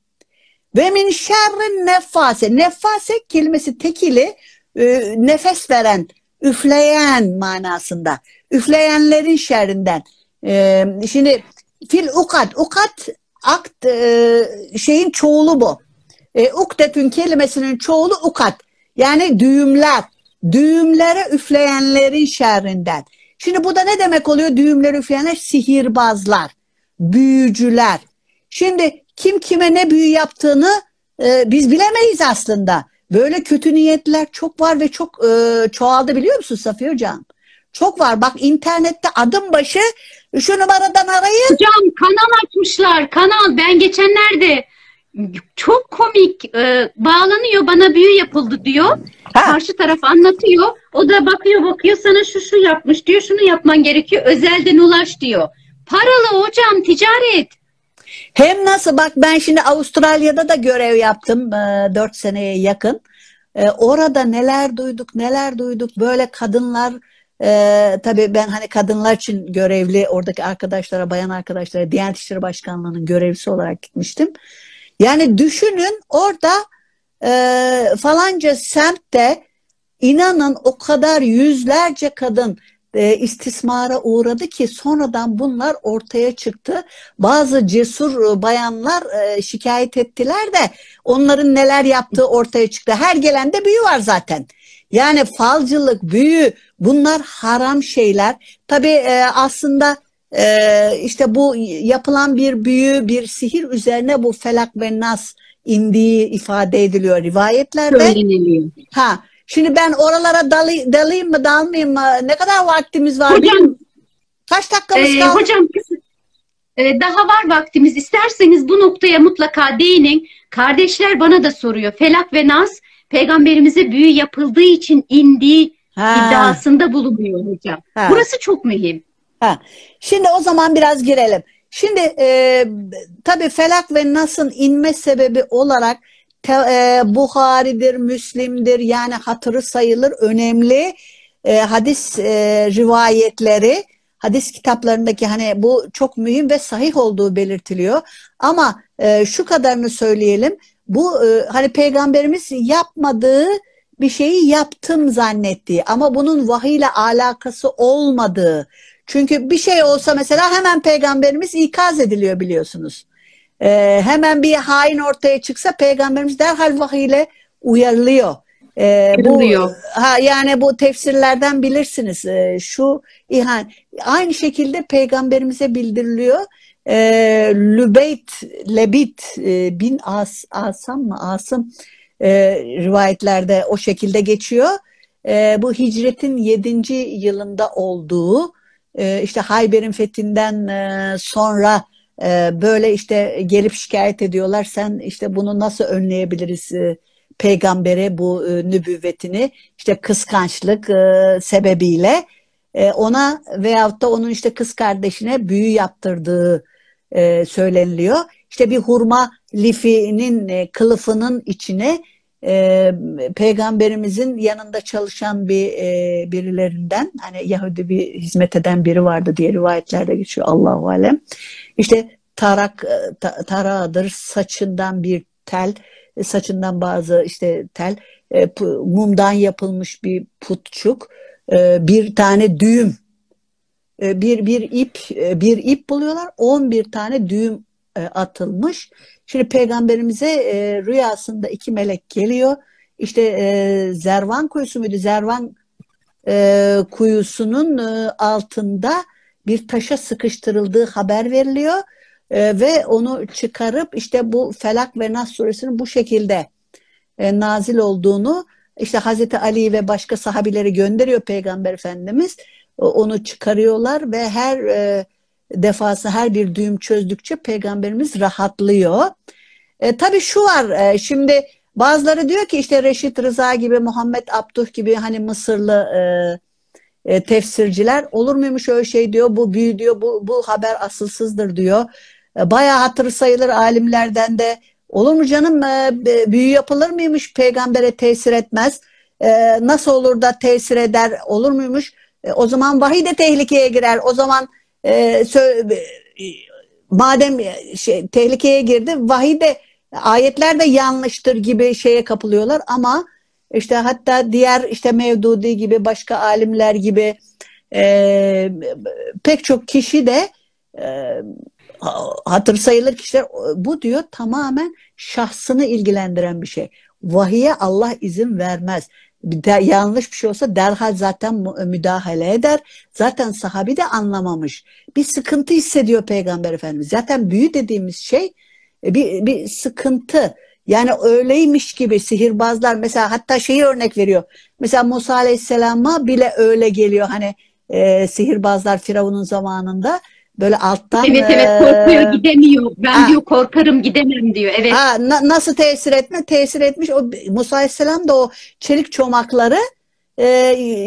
Ve min şerrin neffase. Neffase kelimesi tekili e, nefes veren, üfleyen manasında. Üfleyenlerin şerrinden. E, şimdi fil ukat. Ukat akt e, şeyin çoğulu bu. E, ukdetün kelimesinin çoğulu ukat. Yani düğümler. Düğümlere üfleyenlerin şerrinden. Şimdi bu da ne demek oluyor? Düğümleri üfleyenler sihirbazlar büyücüler. Şimdi kim kime ne büyü yaptığını e, biz bilemeyiz aslında. Böyle kötü niyetler çok var ve çok e, çoğaldı biliyor musun Safiye Hocam? Çok var. Bak internette adım başı şu numaradan arayın. Hocam kanal açmışlar. Kanal. Ben geçenlerde çok komik e, bağlanıyor bana büyü yapıldı diyor. Ha. Karşı taraf anlatıyor. O da bakıyor bakıyor sana şu şu yapmış diyor. Şunu yapman gerekiyor. Özelden ulaş diyor. Paralı hocam ticaret. Hem nasıl bak ben şimdi Avustralya'da da görev yaptım e, 4 seneye yakın. E, orada neler duyduk neler duyduk böyle kadınlar e, tabii ben hani kadınlar için görevli oradaki arkadaşlara bayan arkadaşlara Diyanet İşleri Başkanlığı'nın görevlisi olarak gitmiştim. Yani düşünün orada e, falanca semtte inanın o kadar yüzlerce kadın e, istismara uğradı ki sonradan bunlar ortaya çıktı. Bazı cesur e, bayanlar e, şikayet ettiler de onların neler yaptığı ortaya çıktı. Her gelende büyü var zaten. Yani falcılık, büyü bunlar haram şeyler. Tabii e, aslında e, işte bu yapılan bir büyü, bir sihir üzerine bu felak ve nas indiği ifade ediliyor rivayetlerde. Söyleniliyor. Ha, Şimdi ben oralara dalı, dalayım mı dalmayayım mı? Ne kadar vaktimiz var? Hocam, Kaç dakikamız e, kaldı? Hocam e, daha var vaktimiz. İsterseniz bu noktaya mutlaka değinin. Kardeşler bana da soruyor. Felak ve Nas peygamberimize büyü yapıldığı için indiği ha. iddiasında bulunuyor hocam. Ha. Burası çok mühim. Ha. Şimdi o zaman biraz girelim. Şimdi e, tabii Felak ve Nas'ın inme sebebi olarak e, Buhari'dir, Müslim'dir yani hatırı sayılır önemli e, hadis e, rivayetleri hadis kitaplarındaki hani bu çok mühim ve sahih olduğu belirtiliyor. Ama e, şu kadarını söyleyelim. Bu e, hani peygamberimiz yapmadığı bir şeyi yaptım zannettiği ama bunun vahiy ile alakası olmadığı. Çünkü bir şey olsa mesela hemen peygamberimiz ikaz ediliyor biliyorsunuz e, hemen bir hain ortaya çıksa peygamberimiz derhal vahiy ile uyarılıyor. E, bu ha yani bu tefsirlerden bilirsiniz. E, şu ihan aynı şekilde peygamberimize bildiriliyor e, Lübeyt, Lebit e, bin As, Asam mı Asım e, rivayetlerde o şekilde geçiyor. E, bu hicretin 7. yılında olduğu e, işte Hayber'in fethinden e, sonra e, böyle işte gelip şikayet ediyorlar. Sen işte bunu nasıl önleyebiliriz e, peygambere bu nübüvvetini işte kıskançlık sebebiyle ona veyahut da onun işte kız kardeşine büyü yaptırdığı söyleniliyor. İşte bir hurma lifinin kılıfının içine e, peygamberimizin yanında çalışan bir e, birilerinden hani Yahudi bir hizmet eden biri vardı diye rivayetlerde geçiyor Allahu alem. İşte tarak ta, tarağıdır saçından bir tel e, saçından bazı işte tel e, mumdan yapılmış bir putçuk e, bir tane düğüm e, bir bir ip e, bir ip buluyorlar 11 tane düğüm e, atılmış Şimdi peygamberimize e, rüyasında iki melek geliyor. İşte e, Zervan kuyusu muydu? Zervan e, kuyusunun e, altında bir taşa sıkıştırıldığı haber veriliyor. E, ve onu çıkarıp işte bu Felak ve Nas suresinin bu şekilde e, nazil olduğunu işte Hazreti Ali ve başka sahabileri gönderiyor Peygamber Efendimiz. Onu çıkarıyorlar ve her e, defası her bir düğüm çözdükçe peygamberimiz rahatlıyor. E, tabii şu var e, şimdi bazıları diyor ki işte Reşit Rıza gibi Muhammed Abduh gibi hani Mısırlı e, e, tefsirciler olur muymuş öyle şey diyor bu büyü diyor bu, bu haber asılsızdır diyor. E, bayağı hatırı sayılır alimlerden de olur mu canım e, büyü yapılır mıymış peygambere tesir etmez. E, nasıl olur da tesir eder olur muymuş? E, o zaman vahiy de tehlikeye girer. O zaman e, madem şey, tehlikeye girdi vahiy de ayetler de yanlıştır gibi şeye kapılıyorlar ama işte hatta diğer işte Mevdudi gibi başka alimler gibi e, pek çok kişi de e, hatır sayılır kişiler bu diyor tamamen şahsını ilgilendiren bir şey. Vahiye Allah izin vermez de, yanlış bir şey olsa derhal zaten müdahale eder. Zaten sahabi de anlamamış. Bir sıkıntı hissediyor Peygamber Efendimiz. Zaten büyü dediğimiz şey e, bir, bir sıkıntı. Yani öyleymiş gibi sihirbazlar mesela hatta şeyi örnek veriyor. Mesela Musa Aleyhisselam'a bile öyle geliyor hani e, sihirbazlar Firavun'un zamanında böyle alttan Evet evet korkuyor gidemiyor. Ben ha, diyor korkarım gidemem diyor. Evet. Ha, na, nasıl tesir etme? Tesir etmiş. O Musa Aleyhisselam da o çelik çomakları e,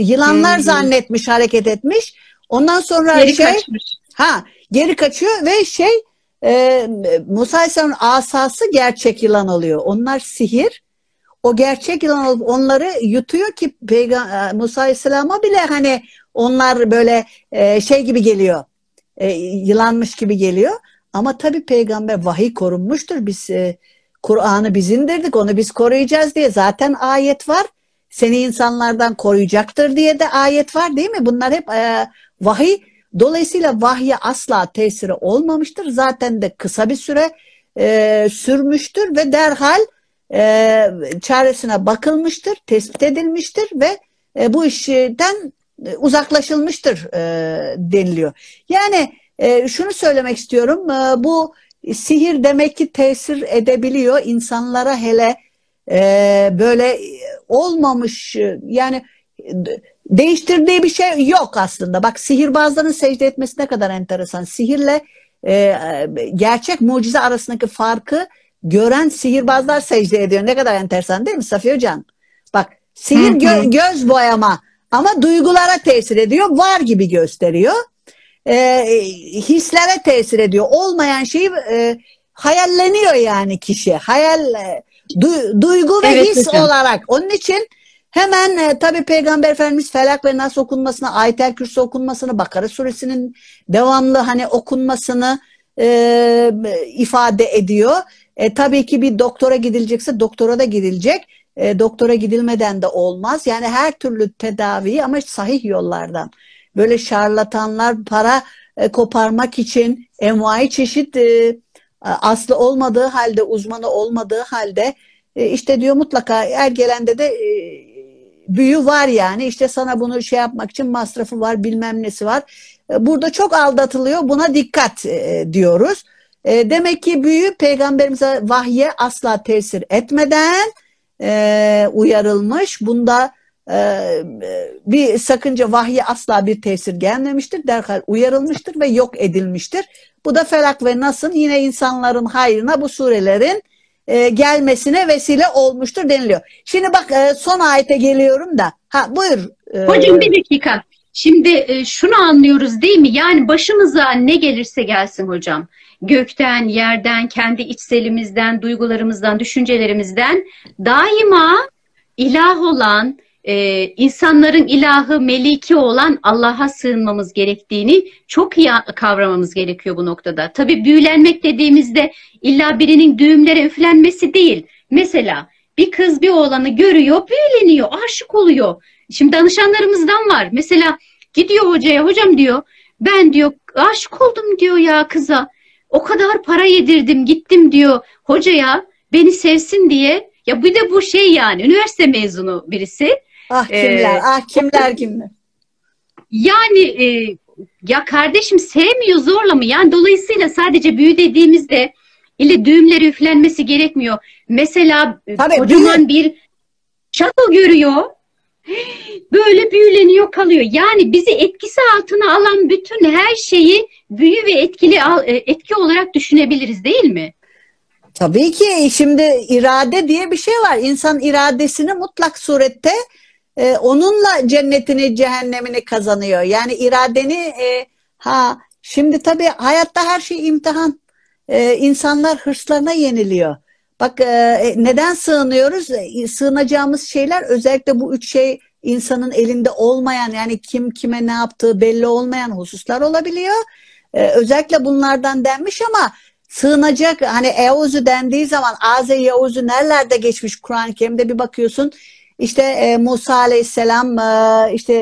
yılanlar hmm. zannetmiş, hareket etmiş. Ondan sonra geri şey kaçmış. ha geri kaçıyor ve şey e, Musa Aleyhisselam'ın asası gerçek yılan oluyor. Onlar sihir. O gerçek yılan olup onları yutuyor ki Peygamber Musa Aleyhisselam'a bile hani onlar böyle e, şey gibi geliyor e, yılanmış gibi geliyor. Ama tabii peygamber vahiy korunmuştur. Biz e, Kur'an'ı biz indirdik onu biz koruyacağız diye zaten ayet var. Seni insanlardan koruyacaktır diye de ayet var değil mi? Bunlar hep e, vahiy. Dolayısıyla vahye asla tesiri olmamıştır. Zaten de kısa bir süre e, sürmüştür ve derhal e, çaresine bakılmıştır, tespit edilmiştir ve e, bu işten uzaklaşılmıştır e, deniliyor. Yani e, şunu söylemek istiyorum. E, bu sihir demek ki tesir edebiliyor insanlara hele e, böyle olmamış yani değiştirdiği bir şey yok aslında. Bak sihirbazların secde etmesi ne kadar enteresan. Sihirle e, gerçek mucize arasındaki farkı gören sihirbazlar secde ediyor. Ne kadar enteresan değil mi Safiye Hocam? Bak sihir gö- göz boyama ama duygulara tesir ediyor. Var gibi gösteriyor. E, hislere tesir ediyor. Olmayan şeyi e, hayalleniyor yani kişi. Hayal, e, du, duygu ve evet, his hocam. olarak. Onun için hemen e, tabi Peygamber Efendimiz Felak ve Nas okunmasını, Ayet-el Kürsü okunmasını, Bakara suresinin devamlı hani okunmasını e, ifade ediyor. E, tabii ki bir doktora gidilecekse doktora da gidilecek e, doktora gidilmeden de olmaz. Yani her türlü tedavi ama sahih yollardan. Böyle şarlatanlar para e, koparmak için envai çeşit e, aslı olmadığı halde, uzmanı olmadığı halde e, işte diyor mutlaka Ergelen'de de e, büyü var yani işte sana bunu şey yapmak için masrafı var bilmem nesi var. E, burada çok aldatılıyor buna dikkat e, diyoruz. E, demek ki büyü peygamberimize vahye asla tesir etmeden e, uyarılmış. Bunda e, bir sakınca vahye asla bir tesir gelmemiştir. Derhal uyarılmıştır ve yok edilmiştir. Bu da Felak ve Nas'ın yine insanların hayrına bu surelerin e, gelmesine vesile olmuştur deniliyor. Şimdi bak e, son ayete geliyorum da. Ha buyur. E, Hocam bir dakika. Şimdi e, şunu anlıyoruz değil mi? Yani başımıza ne gelirse gelsin hocam. Gökten, yerden, kendi içselimizden, duygularımızdan, düşüncelerimizden daima ilah olan, e, insanların ilahı, meliki olan Allah'a sığınmamız gerektiğini çok iyi kavramamız gerekiyor bu noktada. Tabi büyülenmek dediğimizde illa birinin düğümlere üflenmesi değil. Mesela bir kız bir oğlanı görüyor, büyüleniyor, aşık oluyor. Şimdi danışanlarımızdan var. Mesela gidiyor hocaya, hocam diyor, ben diyor aşık oldum diyor ya kıza. O kadar para yedirdim, gittim diyor hocaya beni sevsin diye. Ya bir de bu şey yani üniversite mezunu birisi. Ah kimler, ee, ah kimler kimler. Yani e, ya kardeşim sevmiyor zorla mı? Yani dolayısıyla sadece büyü dediğimizde ile düğümleri üflenmesi gerekmiyor. Mesela e, Tabii, kocaman büyü. bir şato görüyor. Böyle büyüleniyor kalıyor. Yani bizi etkisi altına alan bütün her şeyi büyü ve etkili e, etki olarak düşünebiliriz değil mi? Tabii ki şimdi irade diye bir şey var. İnsan iradesini mutlak surette e, onunla cennetini cehennemini kazanıyor. Yani iradeni e, ha şimdi tabii hayatta her şey imtihan. E, insanlar hırslarına yeniliyor. Bak e, neden sığınıyoruz? E, sığınacağımız şeyler özellikle bu üç şey insanın elinde olmayan yani kim kime ne yaptığı belli olmayan hususlar olabiliyor. E, özellikle bunlardan denmiş ama sığınacak hani Eûzü dendiği zaman Aze Yavuz'u nerelerde geçmiş Kur'an-ı Kerim'de bir bakıyorsun işte e, Musa Aleyhisselam e, işte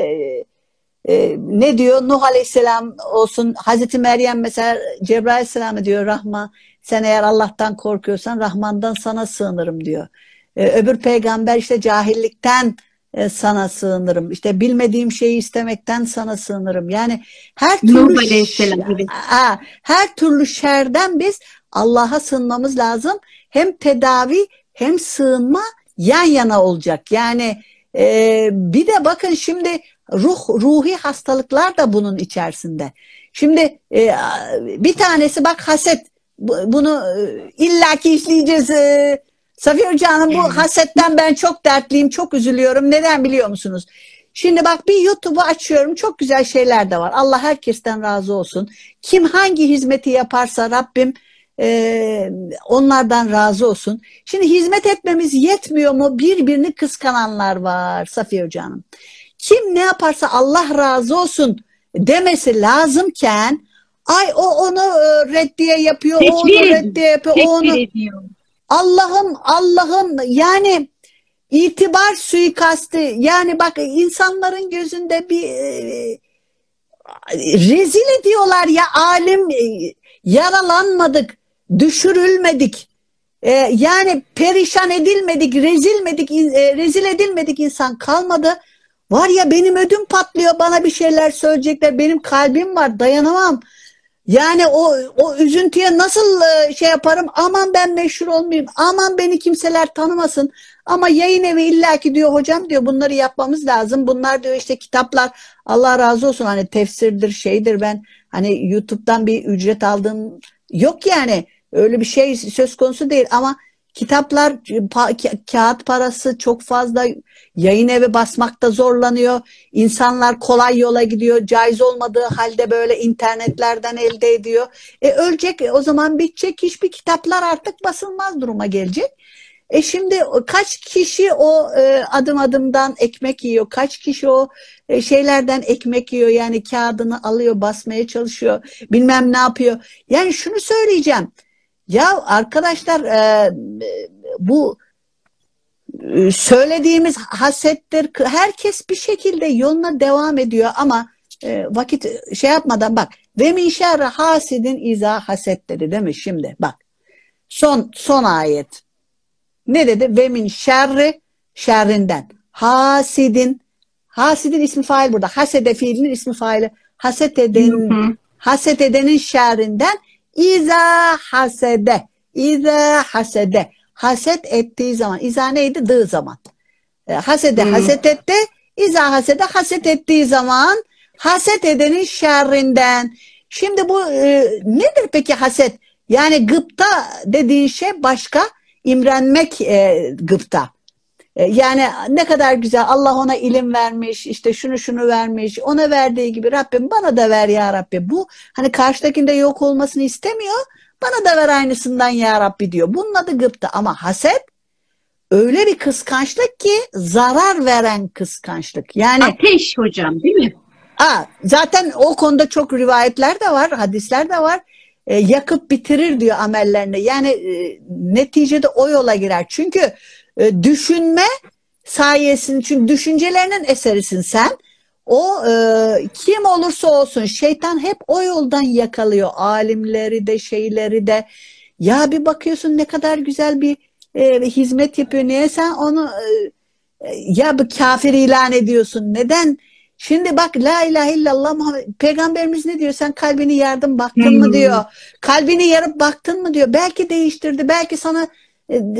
e, ne diyor Nuh Aleyhisselam olsun Hazreti Meryem mesela Cebrail Aleyhisselam'a diyor Rahman sen eğer Allah'tan korkuyorsan Rahman'dan sana sığınırım diyor. E, öbür peygamber işte cahillikten e, sana sığınırım. İşte bilmediğim şeyi istemekten sana sığınırım. Yani her türlü ha, her türlü şerden biz Allah'a sığınmamız lazım. Hem tedavi hem sığınma yan yana olacak. Yani e, bir de bakın şimdi ruh ruhi hastalıklar da bunun içerisinde. Şimdi e, bir tanesi bak haset. Bunu e, illaki işleyeceğiz. E, Safiye Hoca'nın bu hasetten ben çok dertliyim, çok üzülüyorum. Neden biliyor musunuz? Şimdi bak bir YouTube'u açıyorum. Çok güzel şeyler de var. Allah herkesten razı olsun. Kim hangi hizmeti yaparsa Rabbim e, onlardan razı olsun. Şimdi hizmet etmemiz yetmiyor mu? Birbirini kıskananlar var Safiye Hoca'nın. Kim ne yaparsa Allah razı olsun demesi lazımken ay o onu e, reddiye yapıyor, Tekbir o onu reddiye yapıyor, o onu Allah'ım Allah'ım yani itibar suikastı yani bak insanların gözünde bir e, rezil ediyorlar ya alim e, yaralanmadık düşürülmedik. E, yani perişan edilmedik, rezilmedik, e, rezil edilmedik insan kalmadı. Var ya benim ödüm patlıyor bana bir şeyler söyleyecekler. Benim kalbim var dayanamam. Yani o o üzüntüye nasıl e, şey yaparım? Aman ben meşhur olmayayım. Aman beni kimseler tanımasın. Ama yayın evi illaki diyor hocam diyor bunları yapmamız lazım. Bunlar diyor işte kitaplar Allah razı olsun hani tefsirdir şeydir ben hani YouTube'dan bir ücret aldığım yok yani. Öyle bir şey söz konusu değil ama kitaplar pa kağıt parası çok fazla yayın evi basmakta zorlanıyor. İnsanlar kolay yola gidiyor. Caiz olmadığı halde böyle internetlerden elde ediyor. E ölecek o zaman bitecek. Hiçbir kitaplar artık basılmaz duruma gelecek. E şimdi kaç kişi o e, adım adımdan ekmek yiyor? Kaç kişi o e, şeylerden ekmek yiyor? Yani kağıdını alıyor, basmaya çalışıyor. Bilmem ne yapıyor. Yani şunu söyleyeceğim. Ya arkadaşlar e, bu e, söylediğimiz hasettir. Herkes bir şekilde yoluna devam ediyor ama e, vakit şey yapmadan bak ve min şerri hasidin iza haset dedi değil mi şimdi bak son son ayet ne dedi ve min şerri şerrinden hasidin hasidin ismi fail burada. Hasede fiilinin ismi faili. Haset eden, haset edenin şerrinden iza hasede. İza hasede. Haset ettiği zaman. İza neydi? Dığı zaman. E, hasede Hmm. haset etti. İza hasede haset ettiği zaman haset edenin şerrinden. Şimdi bu e, nedir peki haset? Yani gıpta dediğin şey başka. imrenmek e, gıpta. E, Yani ne kadar güzel Allah ona ilim vermiş, işte şunu şunu vermiş, ona verdiği gibi Rabbim bana da ver ya Rabbi. Bu hani karşıdakinde yok olmasını istemiyor, bana da ver aynısından ya Rabbi diyor. Bunun adı gıpta ama haset öyle bir kıskançlık ki zarar veren kıskançlık. Yani Ateş hocam değil mi? Aa, zaten o konuda çok rivayetler de var, hadisler de var. E, yakıp bitirir diyor amellerini. Yani e, neticede o yola girer. Çünkü e, düşünme sayesinde, çünkü düşüncelerinin eserisin sen. O e, kim olursa olsun şeytan hep o yoldan yakalıyor. Alimleri de şeyleri de. Ya bir bakıyorsun ne kadar güzel bir e, hizmet yapıyor. Niye sen onu e, e, ya bu kafir ilan ediyorsun? Neden? Şimdi bak la ilahe illallah Muhammed peygamberimiz ne diyor? Sen kalbini yardın baktın mı Hmm. diyor. Kalbini yarıp baktın mı diyor. Belki değiştirdi. Belki sana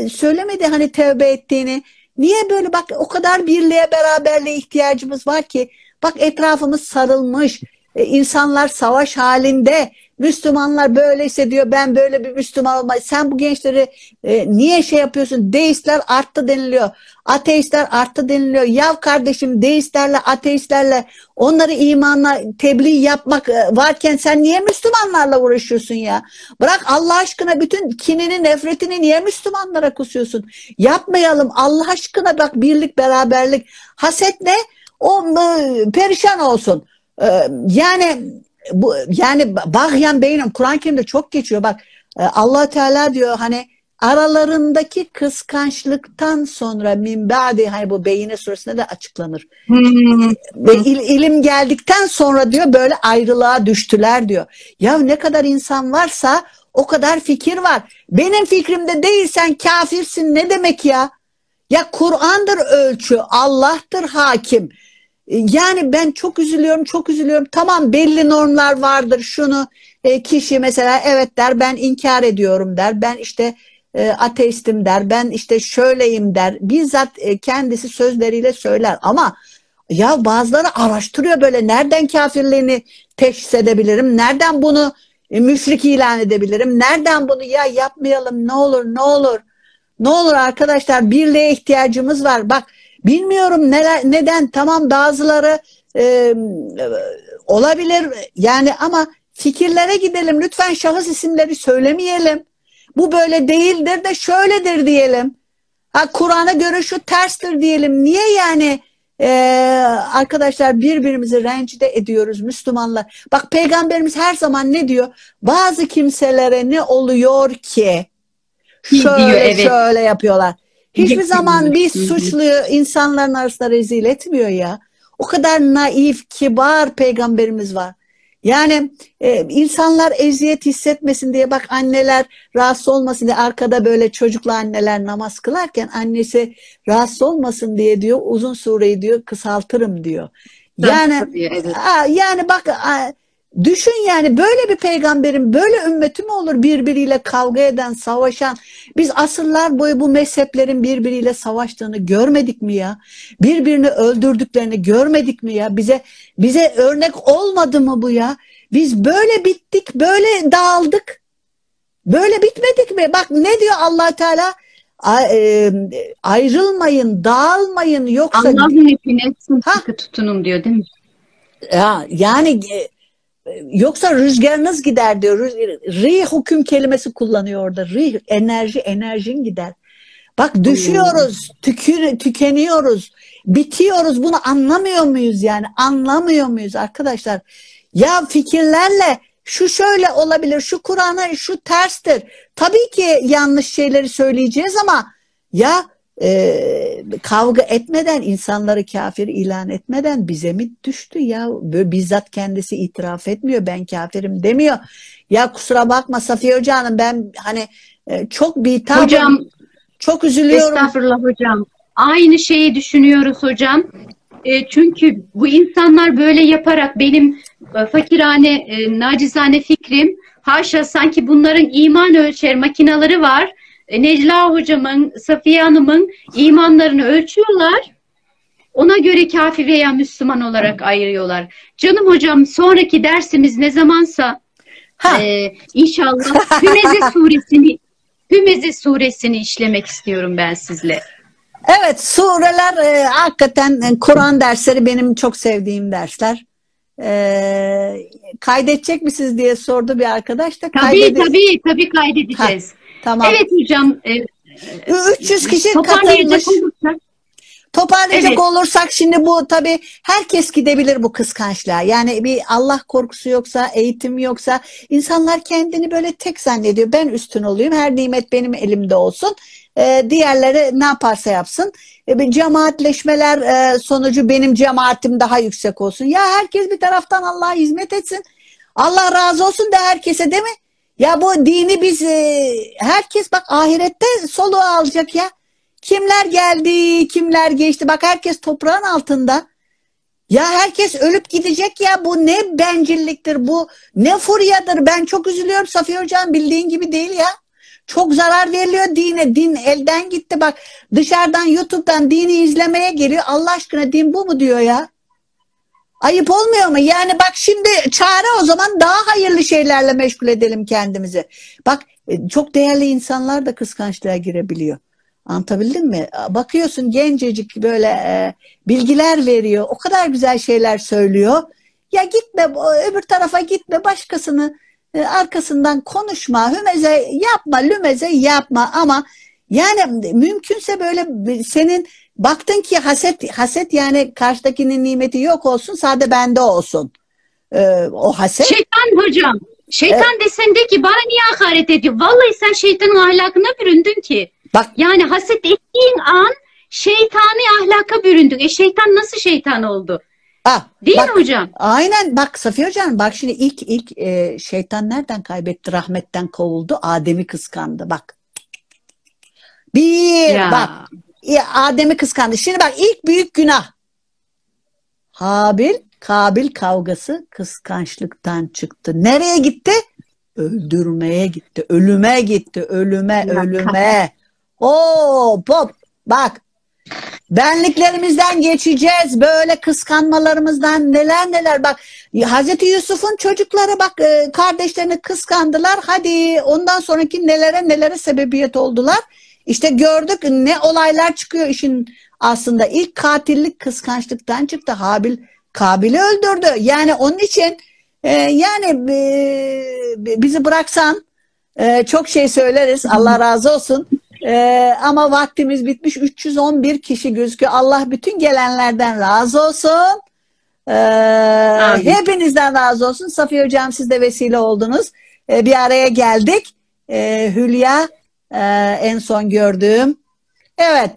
söylemedi hani tövbe ettiğini. Niye böyle bak o kadar birliğe beraberliğe ihtiyacımız var ki bak etrafımız sarılmış. E, insanlar savaş halinde. Müslümanlar böyleyse diyor ben böyle bir Müslüman olmayı. Sen bu gençleri e, niye şey yapıyorsun? Deistler arttı deniliyor. Ateistler arttı deniliyor. Yav kardeşim deistlerle ateistlerle onları imanla tebliğ yapmak e, varken sen niye Müslümanlarla uğraşıyorsun ya? Bırak Allah aşkına bütün kinini nefretini niye Müslümanlara kusuyorsun? Yapmayalım Allah aşkına bak birlik beraberlik. Haset ne? O perişan olsun. E, yani bu yani Bahyan Beynim Kur'an-ı Kerim'de çok geçiyor bak e, Allah Teala diyor hani aralarındaki kıskançlıktan sonra min ba'di hani bu Beyine suresinde de açıklanır. Hmm. Ve il- ilim geldikten sonra diyor böyle ayrılığa düştüler diyor. Ya ne kadar insan varsa o kadar fikir var. Benim fikrimde değilsen kafirsin ne demek ya? Ya Kur'an'dır ölçü, Allah'tır hakim. Yani ben çok üzülüyorum, çok üzülüyorum. Tamam belli normlar vardır. Şunu e, kişi mesela evet der, ben inkar ediyorum der. Ben işte e, ateistim der. Ben işte şöyleyim der. Bizzat e, kendisi sözleriyle söyler. Ama ya bazıları araştırıyor böyle nereden kafirliğini teşhis edebilirim? Nereden bunu e, müşrik ilan edebilirim? Nereden bunu ya yapmayalım ne olur ne olur. Ne olur arkadaşlar birliğe ihtiyacımız var. Bak bilmiyorum neler, neden tamam bazıları e, olabilir yani ama fikirlere gidelim. Lütfen şahıs isimleri söylemeyelim. Bu böyle değildir de şöyledir diyelim. Ha Kur'an'a göre şu terstir diyelim. Niye yani e, arkadaşlar birbirimizi rencide ediyoruz Müslümanlar. Bak peygamberimiz her zaman ne diyor? Bazı kimselere ne oluyor ki şöyle Diyor, evet. şöyle yapıyorlar. Hiçbir zaman bir suçluyu insanların arasında rezil etmiyor ya. O kadar naif, kibar peygamberimiz var. Yani e, insanlar eziyet hissetmesin diye bak anneler rahatsız olmasın diye arkada böyle çocuklu anneler namaz kılarken annesi rahatsız olmasın diye diyor uzun sureyi diyor kısaltırım diyor. Yani evet. Aa, yani bak aa, düşün yani böyle bir peygamberin böyle ümmeti mi olur birbiriyle kavga eden, savaşan? Biz asırlar boyu bu mezheplerin birbiriyle savaştığını görmedik mi ya? Birbirini öldürdüklerini görmedik mi ya? Bize bize örnek olmadı mı bu ya? Biz böyle bittik, böyle dağıldık. Böyle bitmedik mi? Bak ne diyor Allah Teala? E, Ayrılmayın, dağılmayın yoksa Allah'ın ipine sıkı tutunun diyor değil mi? Ya yani yoksa rüzgarınız gider diyor. Rih hüküm kelimesi kullanıyor orada. Rih enerji enerjin gider. Bak düşüyoruz, tükür, tükeniyoruz, bitiyoruz. Bunu anlamıyor muyuz yani? Anlamıyor muyuz arkadaşlar? Ya fikirlerle şu şöyle olabilir, şu Kur'an'a şu terstir. Tabii ki yanlış şeyleri söyleyeceğiz ama ya e, kavga etmeden, insanları kafir ilan etmeden bize mi düştü ya? Böyle bizzat kendisi itiraf etmiyor, ben kafirim demiyor. Ya kusura bakma Safiye Hoca Hanım ben hani e, çok bir Hocam çok üzülüyorum. estağfurullah hocam. aynı şeyi düşünüyoruz hocam. E, çünkü bu insanlar böyle yaparak benim e, fakirane, e, nacizane fikrim haşa sanki bunların iman ölçer makinaları var. E, Necla hocamın, Safiye Hanım'ın imanlarını ölçüyorlar. Ona göre kafir veya Müslüman olarak ayırıyorlar. Canım hocam sonraki dersimiz ne zamansa Ha. e, inşallah Hümeze suresini Hümeze suresini işlemek istiyorum ben sizle. Evet sureler e, hakikaten e, Kur'an dersleri benim çok sevdiğim dersler. E, kaydedecek misiniz diye sordu bir arkadaş da. Tabii tabii tabii kaydedeceğiz. Tamam. Evet hocam. e, 300 kişi toparlayacak katılmış. olursak Toparlayacak Evet. olursak şimdi bu tabii herkes gidebilir bu kıskançlığa. Yani bir Allah korkusu yoksa, eğitim yoksa insanlar kendini böyle tek zannediyor. Ben üstün olayım, her nimet benim elimde olsun. Ee, diğerleri ne yaparsa yapsın. Ee, cemaatleşmeler e, sonucu benim cemaatim daha yüksek olsun. Ya herkes bir taraftan Allah'a hizmet etsin. Allah razı olsun da herkese değil mi? Ya bu dini biz e, herkes bak ahirette soluğu alacak ya. Kimler geldi, kimler geçti. Bak herkes toprağın altında. Ya herkes ölüp gidecek ya. Bu ne bencilliktir, bu ne furyadır. Ben çok üzülüyorum Safiye Hocam bildiğin gibi değil ya. Çok zarar veriliyor dine. Din elden gitti bak. Dışarıdan YouTube'dan dini izlemeye geliyor. Allah aşkına din bu mu diyor ya. Ayıp olmuyor mu? Yani bak şimdi çare o zaman daha hayırlı şeylerle meşgul edelim kendimizi. Bak e, çok değerli insanlar da kıskançlığa girebiliyor. Anlatabildim mi? Bakıyorsun gencecik böyle e, bilgiler veriyor. O kadar güzel şeyler söylüyor. Ya gitme öbür tarafa gitme başkasını e, arkasından konuşma. Hümeze yapma, lümeze yapma ama yani mümkünse böyle senin baktın ki haset haset yani karşıdakinin nimeti yok olsun sade bende olsun. E, o haset Şeytan hocam. Şeytan desen de ki bana niye hakaret ediyor? Vallahi sen şeytanın ahlakına büründün ki. bak Yani haset ettiğin an şeytani ahlaka büründün. E şeytan nasıl şeytan oldu? ah, Değil bak, mi hocam? Aynen bak Safiye Hocam bak şimdi ilk ilk e, şeytan nereden kaybetti? Rahmetten kovuldu. Adem'i kıskandı bak. Bir Ya. bak Adem'i kıskandı. Şimdi bak ilk büyük günah. Habil Kabil kavgası kıskançlıktan çıktı. Nereye gitti? Öldürmeye gitti. Ölüme gitti. Ölüme, ölüme. Hop hop. Bak Benliklerimizden geçeceğiz. Böyle kıskanmalarımızdan neler neler. Bak Hazreti Yusuf'un çocukları bak e, kardeşlerini kıskandılar. Hadi ondan sonraki nelere nelere sebebiyet oldular. İşte gördük ne olaylar çıkıyor işin aslında. ilk katillik kıskançlıktan çıktı. Habil Kabil'i öldürdü. Yani onun için e, yani e, bizi bıraksan e, çok şey söyleriz. Allah razı olsun. Ee, ama vaktimiz bitmiş. 311 kişi gözüküyor. Allah bütün gelenlerden razı olsun. Ee, hepinizden razı olsun. Safiye Hocam siz de vesile oldunuz. Ee, bir araya geldik. Ee, Hülya e, en son gördüğüm. Evet.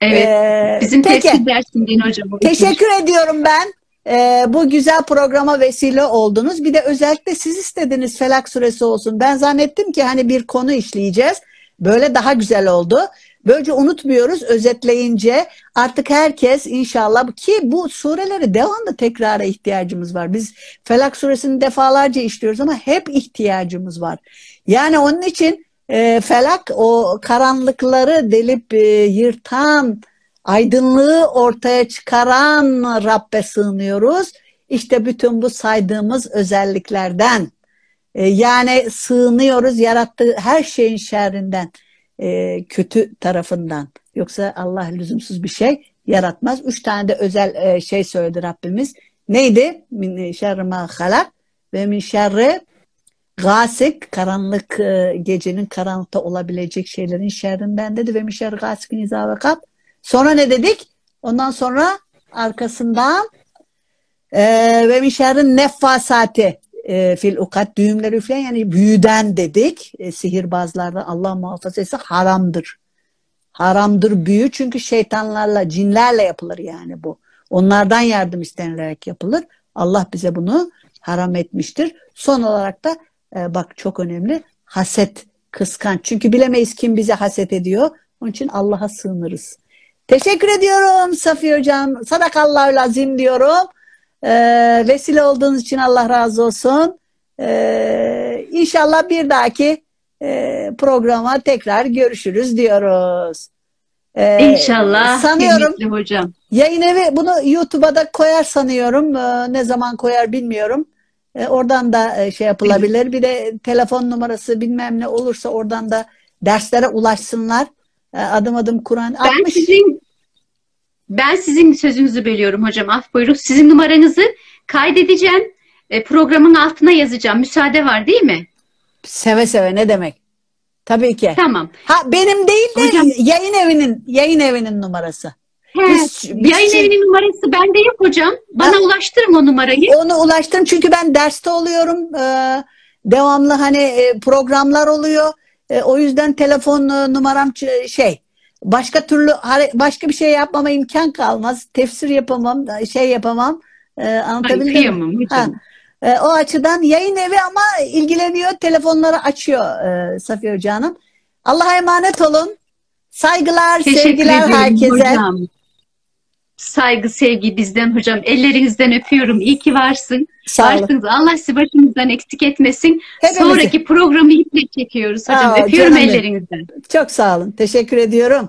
Evet. Ee, Bizim tefsir dersinden hocam. Teşekkür ediyorum ben. Ee, bu güzel programa vesile oldunuz. Bir de özellikle siz istediniz Felak suresi olsun. Ben zannettim ki hani bir konu işleyeceğiz. Böyle daha güzel oldu. Böylece unutmuyoruz özetleyince artık herkes inşallah ki bu sureleri devamlı tekrara ihtiyacımız var. Biz Felak suresini defalarca işliyoruz ama hep ihtiyacımız var. Yani onun için e, Felak o karanlıkları delip e, yırtan aydınlığı ortaya çıkaran Rabbe sığınıyoruz. İşte bütün bu saydığımız özelliklerden e, yani sığınıyoruz yarattığı her şeyin şerrinden, e, kötü tarafından. Yoksa Allah lüzumsuz bir şey yaratmaz. Üç tane de özel e, şey söyledi Rabbimiz. Neydi? Min şerri ma halak ve min şerri gasik karanlık e, gecenin karanlıkta olabilecek şeylerin şerrinden dedi ve min şerri gasikin izâ vakab. Sonra ne dedik? Ondan sonra arkasından e, ve min şerri neffasati e, fil ukat düğümler üfleyen yani büyüden dedik. E, sihirbazlardan Allah muhafaza etse haramdır. Haramdır büyü çünkü şeytanlarla, cinlerle yapılır yani bu. Onlardan yardım istenilerek yapılır. Allah bize bunu haram etmiştir. Son olarak da e, bak çok önemli haset, kıskanç. Çünkü bilemeyiz kim bize haset ediyor. Onun için Allah'a sığınırız. Teşekkür ediyorum Safiye Hocam. Sadakallahu azim diyorum. Ee, vesile olduğunuz için Allah razı olsun. Ee, inşallah bir dahaki e, programa tekrar görüşürüz diyoruz. Ee, İnşallah. Sanıyorum hocam. yayın evi bunu YouTube'a da koyar sanıyorum. Ee, ne zaman koyar bilmiyorum. Ee, oradan da e, şey yapılabilir. Bir de telefon numarası bilmem ne olursa oradan da derslere ulaşsınlar. Ee, adım adım Kur'an. Ben 60 sizin ben sizin sözünüzü bölüyorum hocam. Af buyurun. Sizin numaranızı kaydedeceğim. E, programın altına yazacağım. Müsaade var değil mi? Seve seve ne demek? Tabii ki. Tamam. Ha benim değil de Hocam- yayın evinin yayın evinin numarası. Biz- biz yayın şey- evinin numarası bende yok hocam. Bana Ha. ulaştırın o numarayı. Onu ulaştırın çünkü ben derste oluyorum. Ee, devamlı hani e, programlar oluyor. E, o yüzden telefon e, numaram şey başka türlü başka bir şey yapmama imkan kalmaz. Tefsir yapamam, şey yapamam. E, Ay, anlatabildim mi? Ha. E, o açıdan yayın evi ama ilgileniyor, telefonları açıyor e, Safiye Hoca Hanım. Allah'a emanet olun. Saygılar, Teşekkür sevgiler herkese. hocam. Saygı, sevgi bizden hocam. Ellerinizden öpüyorum. İyi ki varsın. Sağ olun. Varsınız. Allah sizi başımızdan eksik etmesin. Hepimizi. Sonraki programı iple çekiyoruz hocam. Aa, Öpüyorum canım ellerinizden. Çok sağ olun. Teşekkür ediyorum.